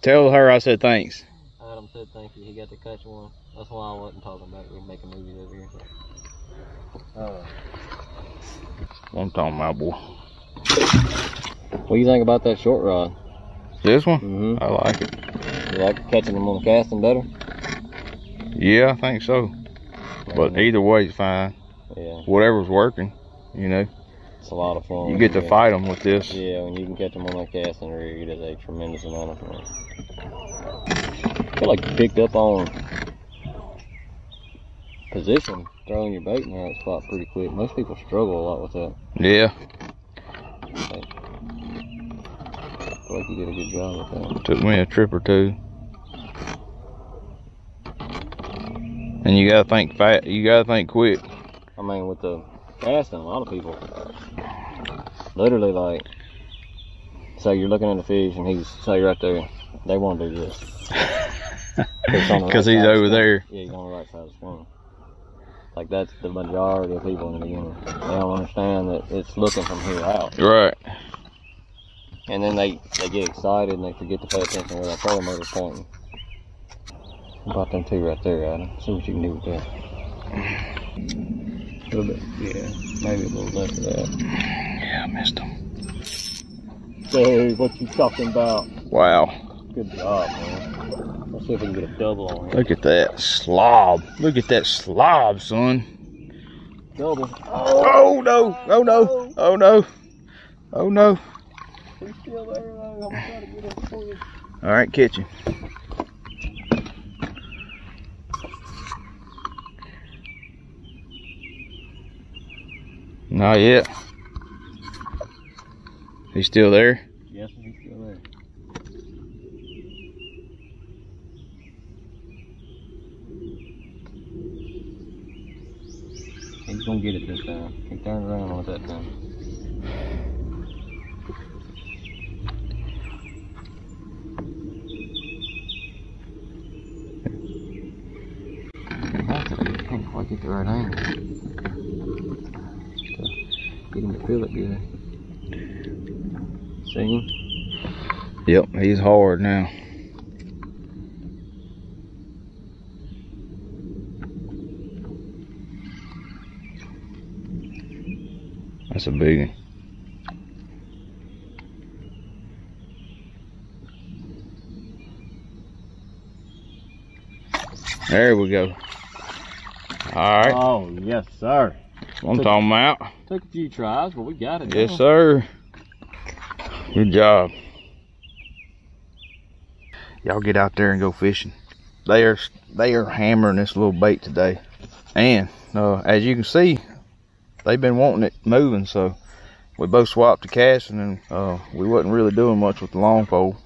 Tell her I said thanks. Adam said thank you. He got to catch one. That's why I wasn't talking about it. We're making movies over here. Uh, What I'm talking about, boy. what do you think about that short rod? This one? Mm-hmm. I like it. You like catching them on the casting better? Yeah, I think so. But either way it's fine. yeah, Whatever's working, you know. it's a lot of fun. You get to Yeah. fight them with this. Yeah, when you can catch them on that casting rig, it is a tremendous amount of fun. I feel like you picked up on position, throwing your bait in that spot pretty quick. Most people struggle a lot with that. Yeah, I feel like you did a good job with that. took me a trip or two. And you gotta think fat. You gotta think quick. I mean, with the casting, a lot of people literally like say you're looking at a fish and he's say right there, they want to do this. It's on the Because right he's over there. Yeah, he's on the right side of the screen. Like that's the majority of people in the beginning. They don't understand that it's looking from here out, Right. and then they they get excited and they forget to pay attention where that trolling motor's pointing. About them two right there, Adam. See what you can do with that. A little bit, yeah, maybe a little less of that. Yeah, I missed him. Hey, what you talking about? Wow. Good job, man. Let's see if we can get a double on here. Look at that slob. Look at that slob, son. Double. Oh no! Oh no! Oh no! Oh no! He's still there, though. I'm gonna try to get him for you. All right, catch him. Not yet. He's still there. Yes, he's still there. He's gonna get it this time. He turned around on it that time. Can't quite get the right angle. Get him to feel it good. See him? Yep, he's hard now. That's a big one. There we go. All right, Oh, yes, sir. I'm talking about. Took a few tries, but we got it. Yes, sir. Good job. Y'all get out there and go fishing. They are they are hammering this little bait today, and uh, as you can see, they've been wanting it moving. So we both swapped the casting, and uh, we wasn't really doing much with the long pole.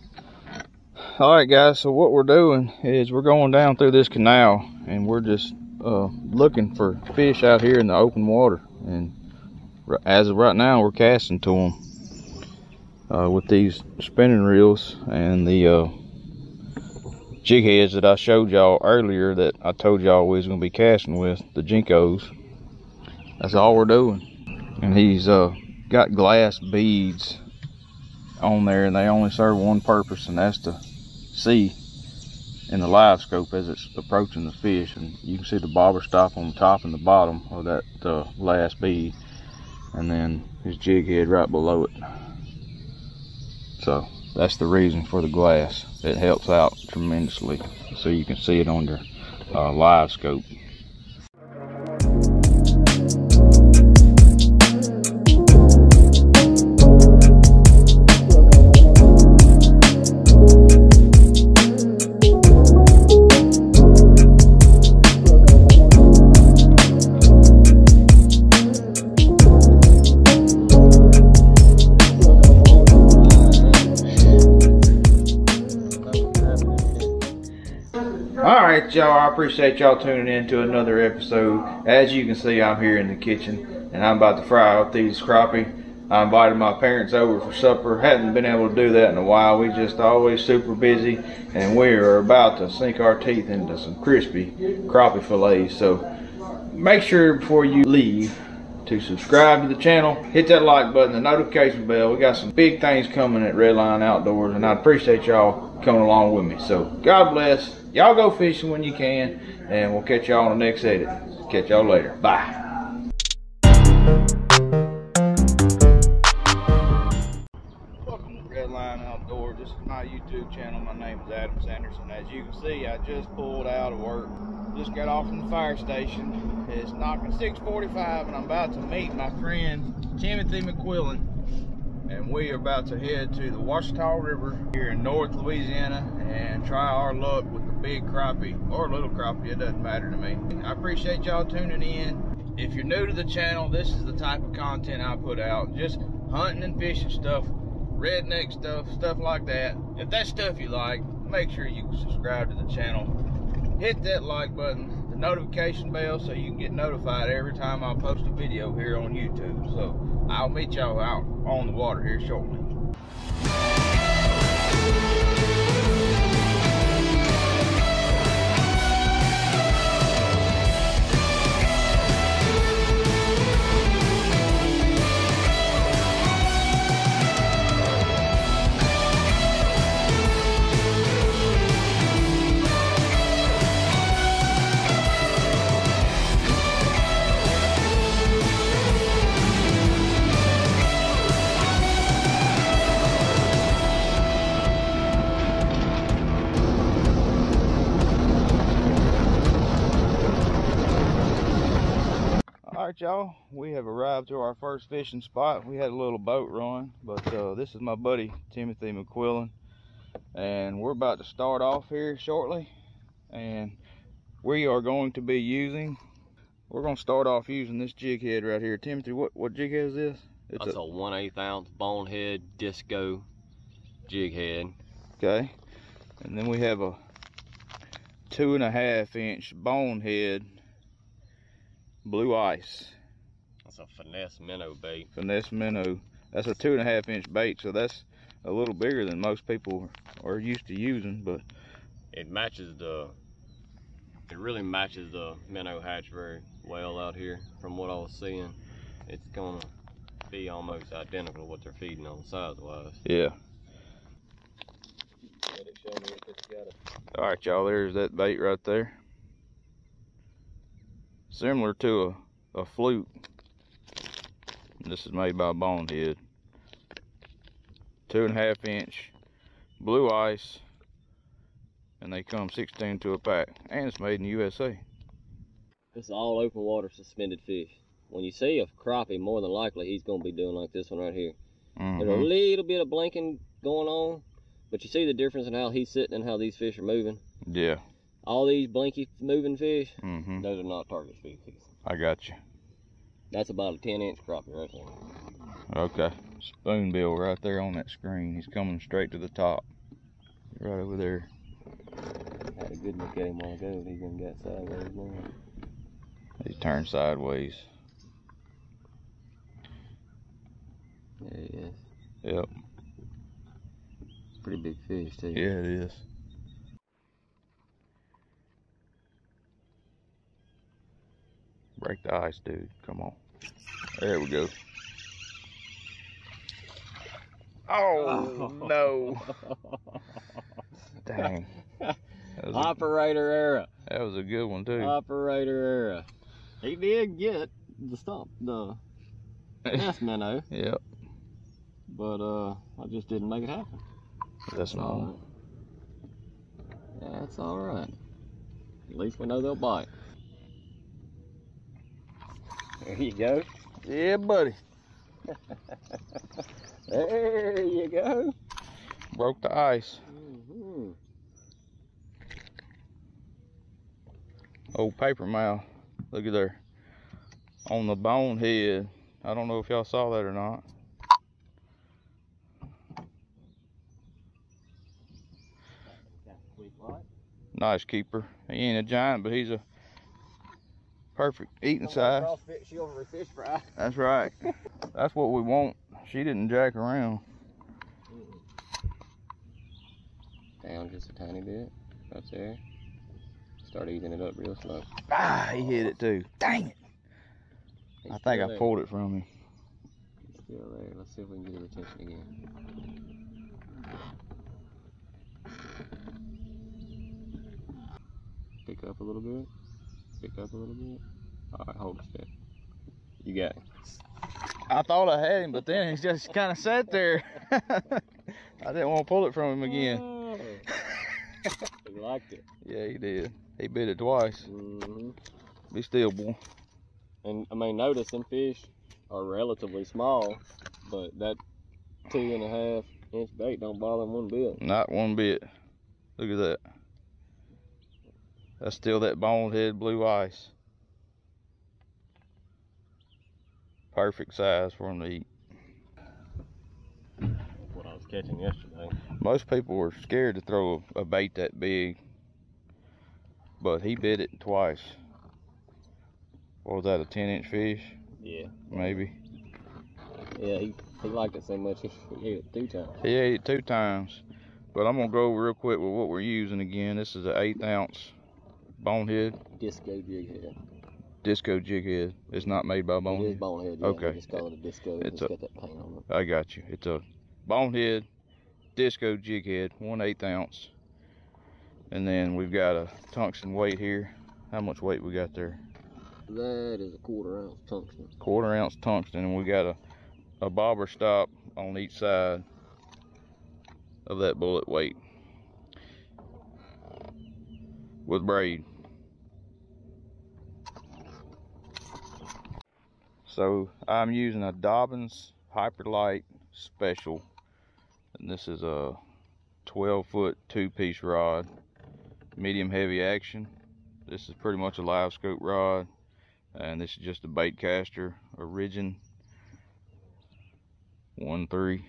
All right, guys. So what we're doing is we're going down through this canal, and we're just uh, looking for fish out here in the open water, and as of right now, we're casting to them uh, with these spinning reels and the uh, jig heads that I showed y'all earlier that I told y'all we was gonna be casting with the Jenkos. That's all we're doing, and he's uh, got glass beads on there, and they only serve one purpose, and that's to see in the live scope as it's approaching the fish, and you can see the bobber stop on the top and the bottom of that uh, last bead and then his jig head right below it. So that's the reason for the glass. It helps out tremendously so you can see it on your uh, live scope. Appreciate y'all tuning in to another episode. As you can see, I'm here in the kitchen and I'm about to fry up these crappie. I invited my parents over for supper. Hadn't been able to do that in a while. We just always super busy, and we are about to sink our teeth into some crispy crappie fillets. So make sure before you leave to subscribe to the channel, hit that like button, the notification bell. We got some big things coming at Redline Outdoors, and I appreciate y'all coming along with me. So God bless. Y'all go fishing when you can, and we'll catch y'all on the next edit. Catch y'all later. Bye. YouTube channel. My name is Adam Sanderson. As you can see, I just pulled out of work. Just got off from the fire station. It's knocking 645 and I'm about to meet my friend Timothy McQuillan. And we are about to head to the Ouachita River here in North Louisiana and try our luck with the big crappie or little crappie. It doesn't matter to me. I appreciate y'all tuning in. If you're new to the channel, this is the type of content I put out. Just hunting and fishing stuff, redneck stuff, stuff like that. If that's stuff you like, make sure you subscribe to the channel. Hit that like button, the notification bell so you can get notified every time I post a video here on YouTube. So I'll meet y'all out on the water here shortly. Y'all. We have arrived to our first fishing spot. We had a little boat run, but uh, this is my buddy Timothy McQuillan, and we're about to start off here shortly. And we are going to be using. We're going to start off using this jig head right here. Timothy, what what jig head is this? It's That's a, 1 8 ounce bonehead disco jig head. okay. And then we have a two and a half inch bonehead blue ice. That's a finesse minnow bait. finesse minnow. That's a two and a half inch bait, so that's a little bigger than most people are used to using. But It matches the. It really matches the minnow hatch very well out here. From what I was seeing, it's gonna be almost identical to what they're feeding on size wise. yeah. All right, y'all. There's that bait right there. Similar to a, a flute. This is made by Bonehead. Two and a half inch blue ice, and they come 16 to a pack, and it's made in the USA. This is all open water suspended fish. When you see a crappie, more than likely he's gonna be doing like this one right here. Mm-hmm. There's a little bit of blinking going on, but you see the difference in how he's sitting and how these fish are moving. Yeah. All these blinky moving fish, hmm those are not target species. I got you. That's about a 10 inch crappie right there. Okay. Spoonbill right there on that screen. He's coming straight to the top. Right over there. Had a good look at him while ago. He's gonna get sideways now. He's turned sideways. There he is. Yep. Pretty big fish too. Yeah, it is. Break the ice, dude. Come on. There we go. Oh, no. Dang. Was, a, Operator error. that was a good one, too. Operator error. He did get the stop the nest minnow, Yep. but uh, I just didn't make it happen. That's all. That's all right. At least we know they'll bite. There you go. Yeah, buddy. There you go. Broke the ice. Mhm. Old paper mouth. Look at there. On the bonehead. I don't know if y'all saw that or not. Got a sweet light. Nice keeper. He ain't a giant, but he's a perfect eating size. Chivalry fish fry. That's right. That's what we want. She didn't jack around. Down just a tiny bit. Right there. Start eating it up real slow. Ah, he hit it too. Dang it. He's I think I there. pulled it from him. He's still there. Let's see if we can get his attention again. Pick up a little bit. Pick up a little bit. Alright, hold it still. You got it. I thought I had him, but then he just kind of sat there. I didn't want to pull it from him again. Oh. he liked it. Yeah, he did. He bit it twice. Mm -hmm. Be still, boy. And I mean, notice them fish are relatively small, but that two and a half inch bait don't bother them one bit. Not one bit. Look at that. That's still that bonehead blue ice. Perfect size for him to eat. What I was catching yesterday. Most people were scared to throw a, bait that big, but he bit it twice. What was that, a 10 inch fish? Yeah. Maybe. Yeah, he, he liked it so much he, he ate it two times. He ate it two times. But I'm gonna go over real quick with what we're using again. This is an eighth ounce bonehead Disco jig head. disco jig head. It's not made by Bonehead? It is bonehead. Yeah, Okay. They just call it a disco. It's It's a- got that paint on it. I got you. It's a bonehead disco jig head, one eighth ounce. And then we've got a tungsten weight here. How much weight we got there? That is a quarter ounce tungsten. Quarter ounce tungsten, and we got a, a bobber stop on each side of that bullet weight with braid. So I'm using a Dobbins Hyperlight Special, and this is a 12 foot two piece rod, medium heavy action. This is pretty much a live scope rod, and this is just a bait caster, Origin 1 3.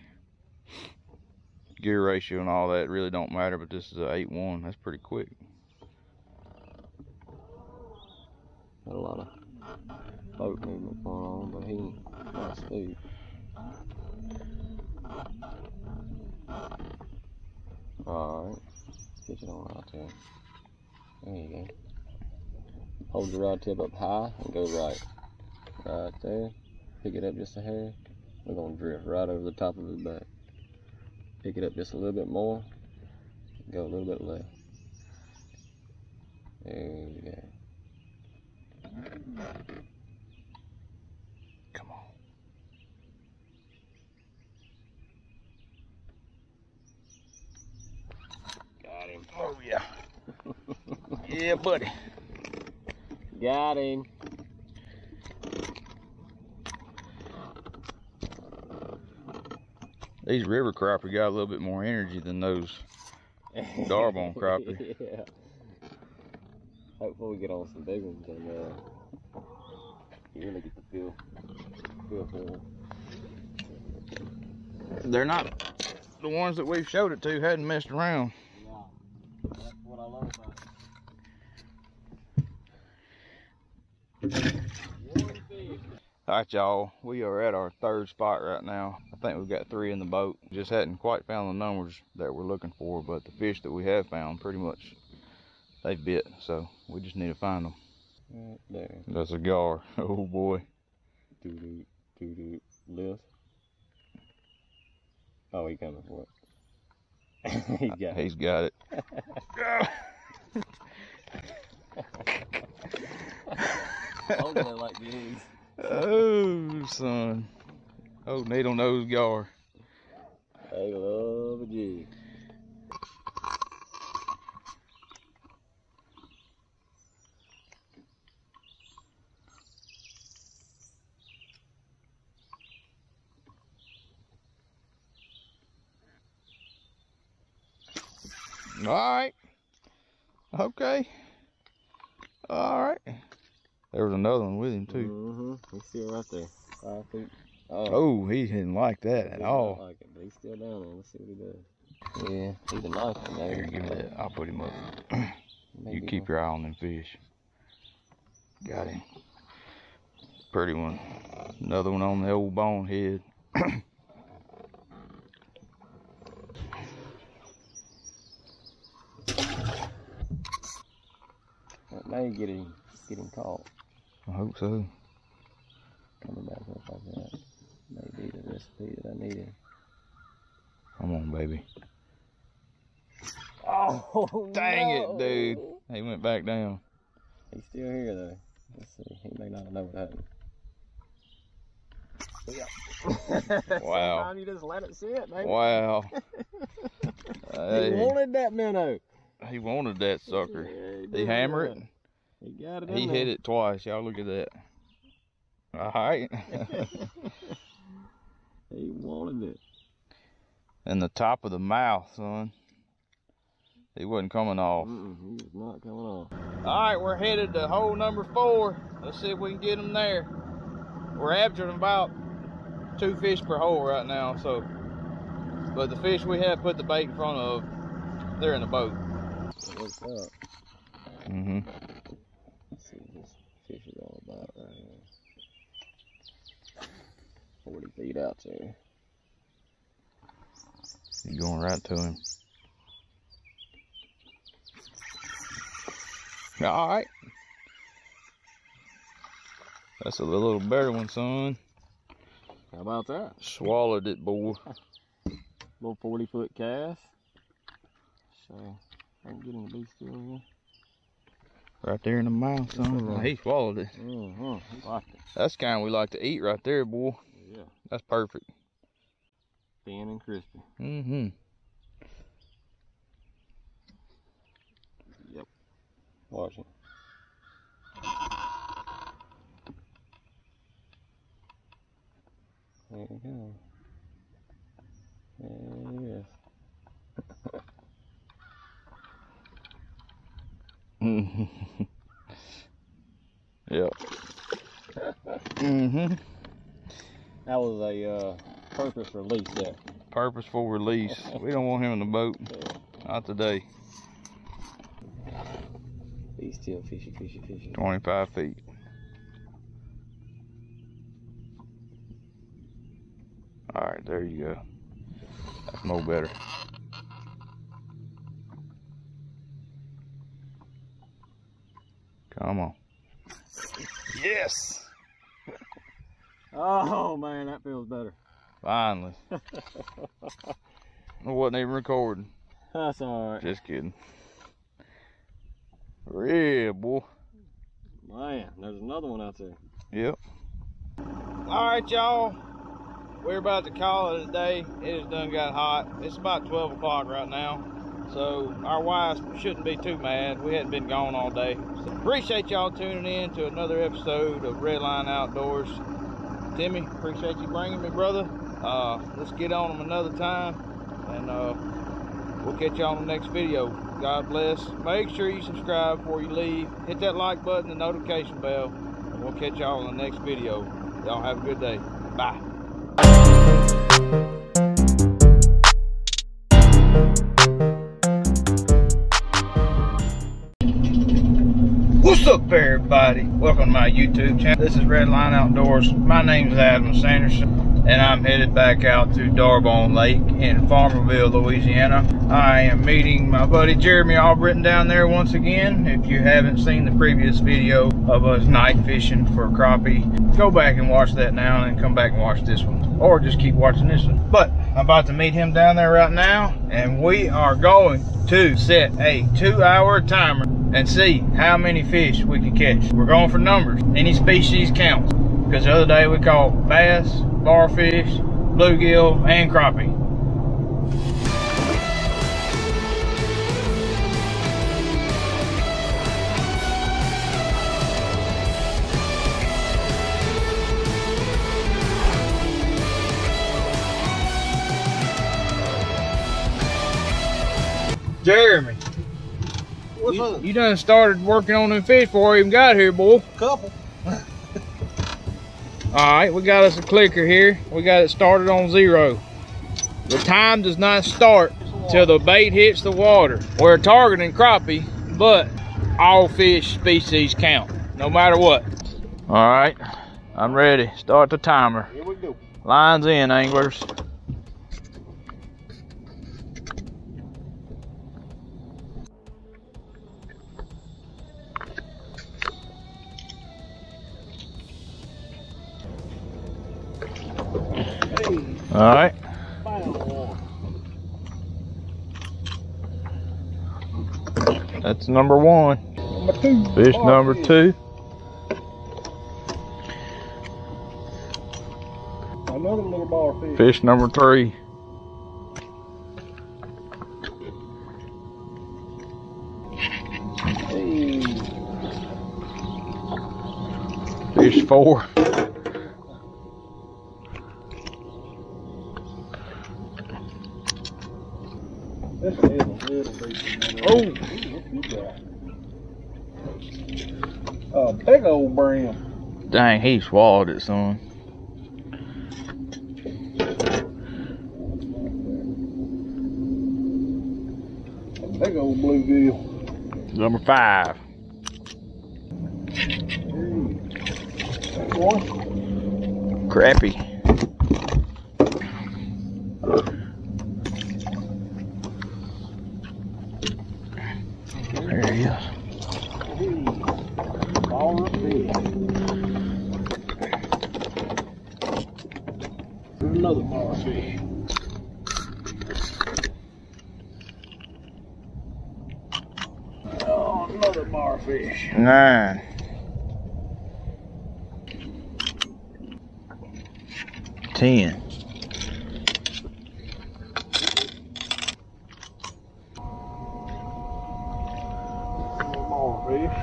Gear ratio and all that really don't matter, but this is a 8 1. That's pretty quick. Got a lot of boat movement going on, but he nice food. Alright. Get it on right there. There you go. Hold your rod tip up high and go right. Right there. Pick it up just a hair. We're gonna drift right over the top of his back. Pick it up just a little bit more. Go a little bit left. There you go. Come on. Got him. Oh, yeah. yeah, buddy. Got him. These river crappie got a little bit more energy than those. D'Arbonne crappie. yeah. Hopefully we get on some big ones and uh, you really get the feel, feel for them. They're not the ones that we've showed it to hadn't messed around. I love about it. All right, y'all. We are at our third spot right now. I think we've got three in the boat. Just hadn't quite found the numbers that we're looking for, but the fish that we have found pretty much they've bit. So we just need to find them. Right there. That's a gar. Oh boy. Doo doo doo doo. Lift. Oh, he coming for it. he got it. He's got it. Holding it like these. oh, son. Oh, needle nose gar. They love a jig. All right. Okay. All right. There was another one with him too. Mm-hmm. He's still right there. Five feet. Oh, Oh, he didn't like that he at does all. not Like it, but he's still down there. Let's see what he does. Yeah, he's a nice one there. Here, give me that. I'll put him up. You Maybe keep your eye on them fish. Got him. Pretty one. Another one on the old bonehead. It may get him, get him caught. I hope so. Coming back up like that. Maybe the recipe that I needed. Come on, baby. Oh, Dang it, dude. He went back down. He's still here though. Let's see. He may not know what happened. Wow. Sometimes you just let it sit, baby. Wow. He wanted that minnow. He wanted that sucker. Yeah, He did. hammer it. He got it. He hit it twice. Y'all look at that. All right. he wanted it. In the top of the mouth, son. He wasn't coming off. Mm-mm, he was not coming off. All right, we're headed to hole number four. Let's see if we can get them there. We're averaging about two fish per hole right now, so. But the fish we have put the bait in front of, they're in the boat. What's up? Mm-hmm. Let's see what this fish is all about right here. 40 feet out there. He's going right to him. All right. That's a little better one, son. How about that? Swallowed it, boy. Little 40 foot cast. So, I can get him to be still here. Right there in the mouth, son. He swallowed it. He liked it. That's the kind we like to eat right there, boy. Yeah. That's perfect. Thin and crispy. Mm-hmm. Yep. Watch it. There you go. There he is. Mm-hmm. yep. Mm-hmm. That was a uh, purpose release there. Purposeful release. We don't want him in the boat. Not today. He's still fishy, fishy, fishy. 25 feet. All right, there you go. That's no better. Come on. Yes! Oh man, that feels better. Finally. I wasn't even recording. That's alright. Just kidding. Yeah, boy. Man, there's another one out there. Yep. All right, y'all. We're about to call it a day. It has done got hot. It's about 12 o'clock right now. So our wives shouldn't be too mad. We hadn't been gone all day. So appreciate y'all tuning in to another episode of Redline Outdoors. Timmy, appreciate you bringing me, brother. Uh, let's get on them another time. And uh, we'll catch y'all on the next video. God bless. Make sure you subscribe before you leave. Hit that like button and notification bell. And we'll catch y'all in the next video. Y'all have a good day. Bye. What's up everybody? Welcome to my YouTube channel. This is Redline Outdoors. My name is Adam Sanderson and I'm headed back out to D'Arbonne Lake in Farmerville, Louisiana. I am meeting my buddy Jeremy Albritton down there once again. If you haven't seen the previous video of us night fishing for crappie, go back and watch that now and then come back and watch this one. Or just keep watching this one. But I'm about to meet him down there right now and we are going to set a two hour timer and see how many fish we can catch. We're going for numbers. Any species counts. Because the other day we caught bass, barfish, bluegill, and crappie. Jeremy, you, you done started working on them fish before I even got here, boy. Couple. All right, we got us a clicker here. We got it started on zero. The time does not start till the bait hits the water. We're targeting crappie, but all fish species count, no matter what. All right, I'm ready. Start the timer. Here we go. Lines in, anglers. All right, that's number one. Number two. Fish Bar number two. Another little bar fish. Fish number three. Fish four. This is a little bit. Oh, what you got? A big old brim. Dang, he swallowed it, son. A big old bluegill. Number five. One. Crappy. There he is. Another bar fish. Fish. Nine. Ten. Bar fish.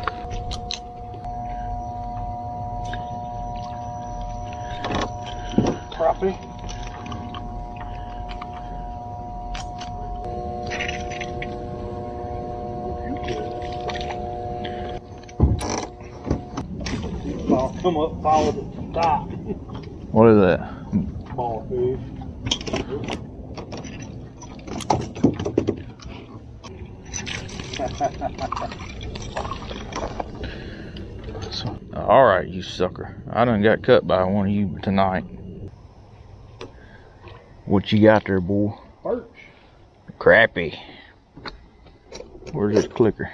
Crappie. Ball come up, follow the top. What is that? Ball fish. All right, you sucker. I done got cut by one of you tonight. What you got there, boy? Perch. Crappy. Where's this clicker?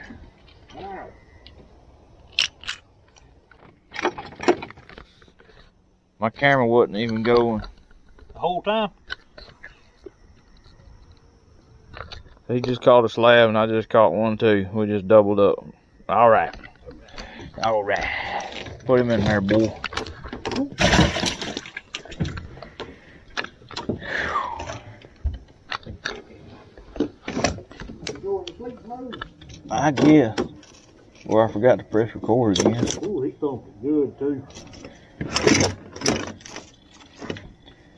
My camera wasn't even going. The whole time? He just caught a slab and I just caught one too. We just doubled up. All right. All right. Put him in there, boy. I guess. Well, I forgot to press record again. Ooh, he's thumping good too.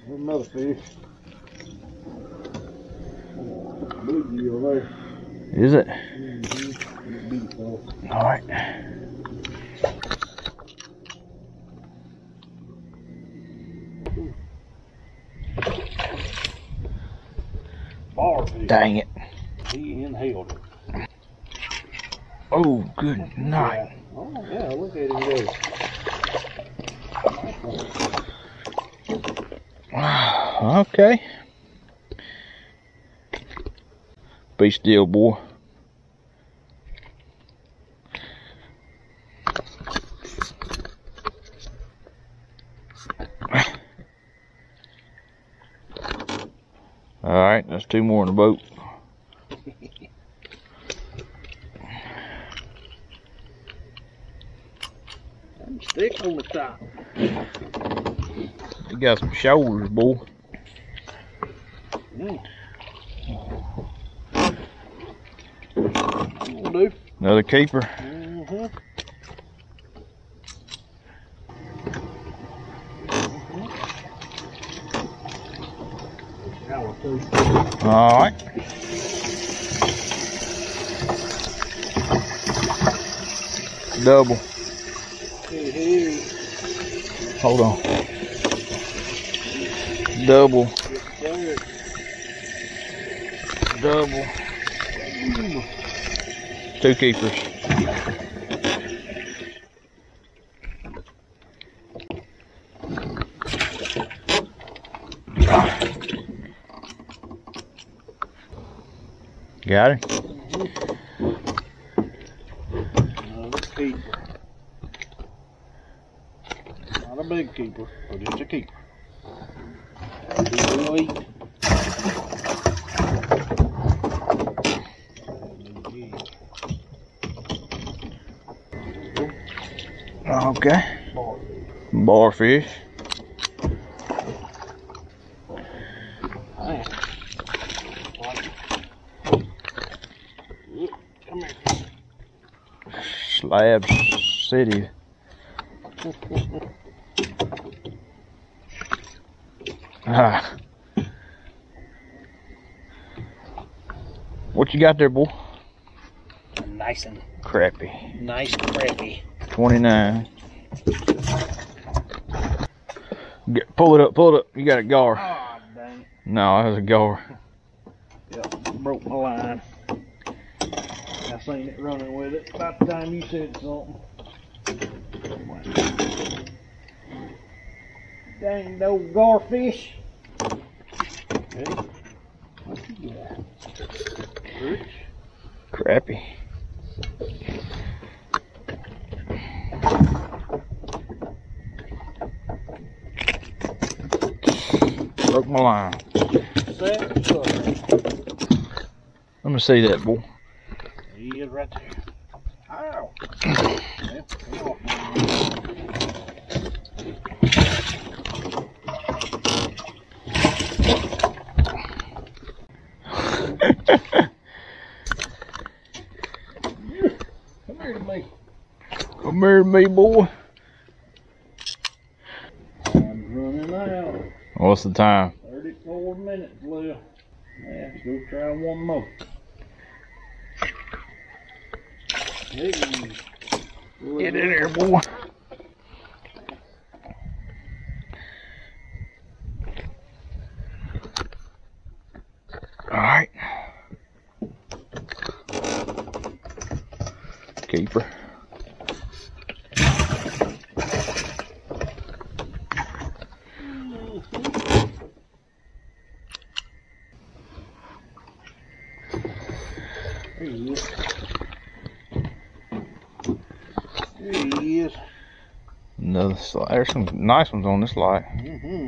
There's another fish. Bluegill there. Is it? Mm-hmm. All right. Dang it. He inhaled it. Oh, good night. Oh yeah, look at him go. Okay. Be still, boy. All right, that's two more in the boat. Stick on the top. You got some shoulders, boy. Will do. Another keeper. Mm-hmm. All right. Double. Hold on. Double. Double. Two keepers. Got it? Another keeper. Not a big keeper, but it's a keeper. He will eat. Okay. Barfish. Slab City. ah. What you got there, boy? Nice and Crappy. nice crappy. 29. Get, pull it up, pull it up. You got a gar. Ah, dang. No, that was a gar. Yep, broke my line. I seen it running with it about the time you said something. Dang no garfish. Hey, what you got? Rich? Crappy. Broke my line. Let me see that, boy. He is right there. Ow. Come. Here to me. Come here to me, boy. I'm running out. What's the time? 34 minutes left. Yeah, let's go try one more. Hey. Get in there, boy. All right. Keeper. There he is. There he is. Another slide. There's some nice ones on this light. Mm-hmm.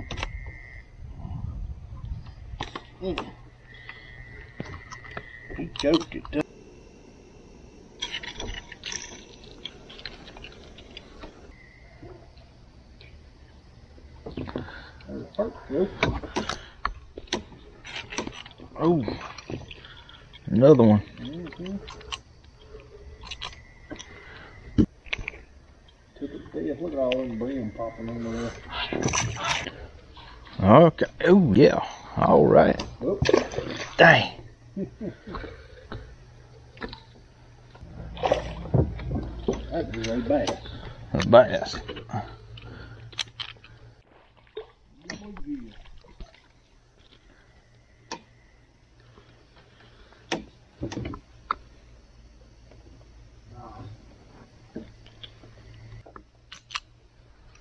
Mm. He choked it. too. There's a perch, Joe. Oh, another one. Mm-hmm. Took it dead. Look at all them brim popping under there. Okay. Oh yeah. All right. Oop. Dang. That was a bass. A bass.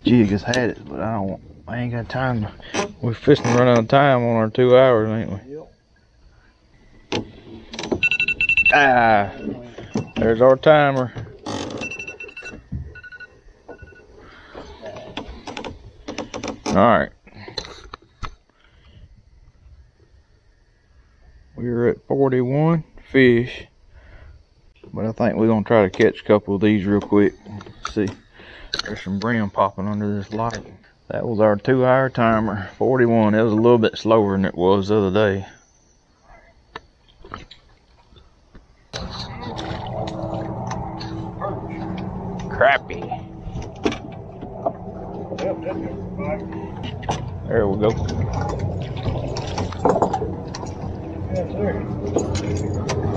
Jig has had it, but I don't. I ain't got time. To, we're fishing to run out of time on our two hours, ain't we? Yep. Ah, there's our timer. All right. We're at 41 fish, but I think we're gonna try to catch a couple of these real quick. See, there's some brim popping under this light. That was our two-hour timer, 41. It was a little bit slower than it was the other day. Crappy. There we go.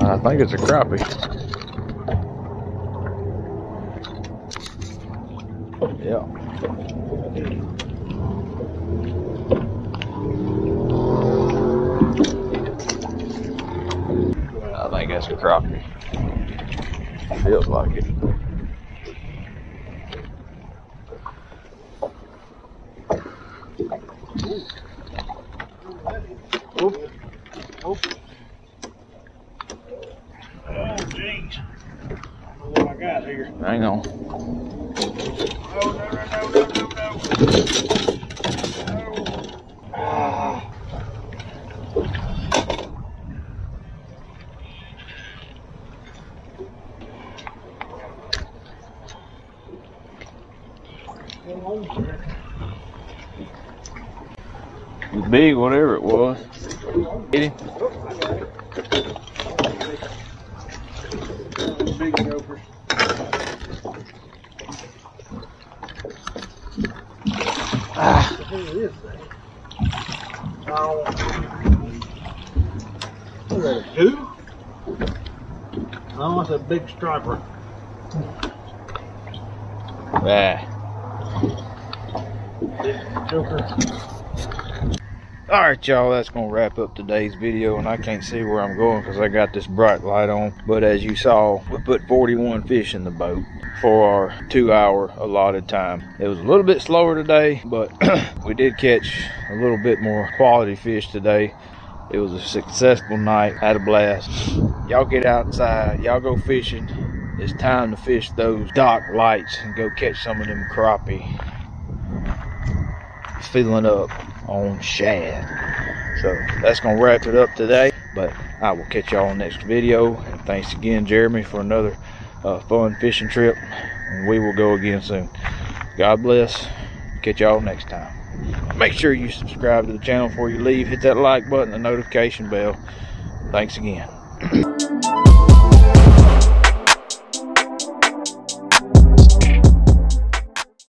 I think it's a crappie. Yeah. I think that's a crappie. Feels like it. Oh, jeez. What I got here? Hang on. Oh, no, no, no, no, no, no. No. Ah. Come on, sir. It was big, whatever it was. Gophers. Ah, What is this? Oh. That, a two? Oh, it's a big striper. ah. Joker. All right, y'all, that's going to wrap up today's video, and I can't see where I'm going because I got this bright light on. But as you saw, we put 41 fish in the boat for our two-hour allotted time. It was a little bit slower today, but we did catch a little bit more quality fish today. It was a successful night. Had a blast. Y'all get outside. Y'all go fishing. It's time to fish those dock lights and go catch some of them crappie. Filling up on shad. So that's gonna wrap it up today. But I will catch y'all next video. And thanks again, Jeremy, for another uh, fun fishing trip. And we will go again soon. God bless. Catch y'all next time. Make sure you subscribe to the channel before you leave. Hit that like button, the notification bell. Thanks again.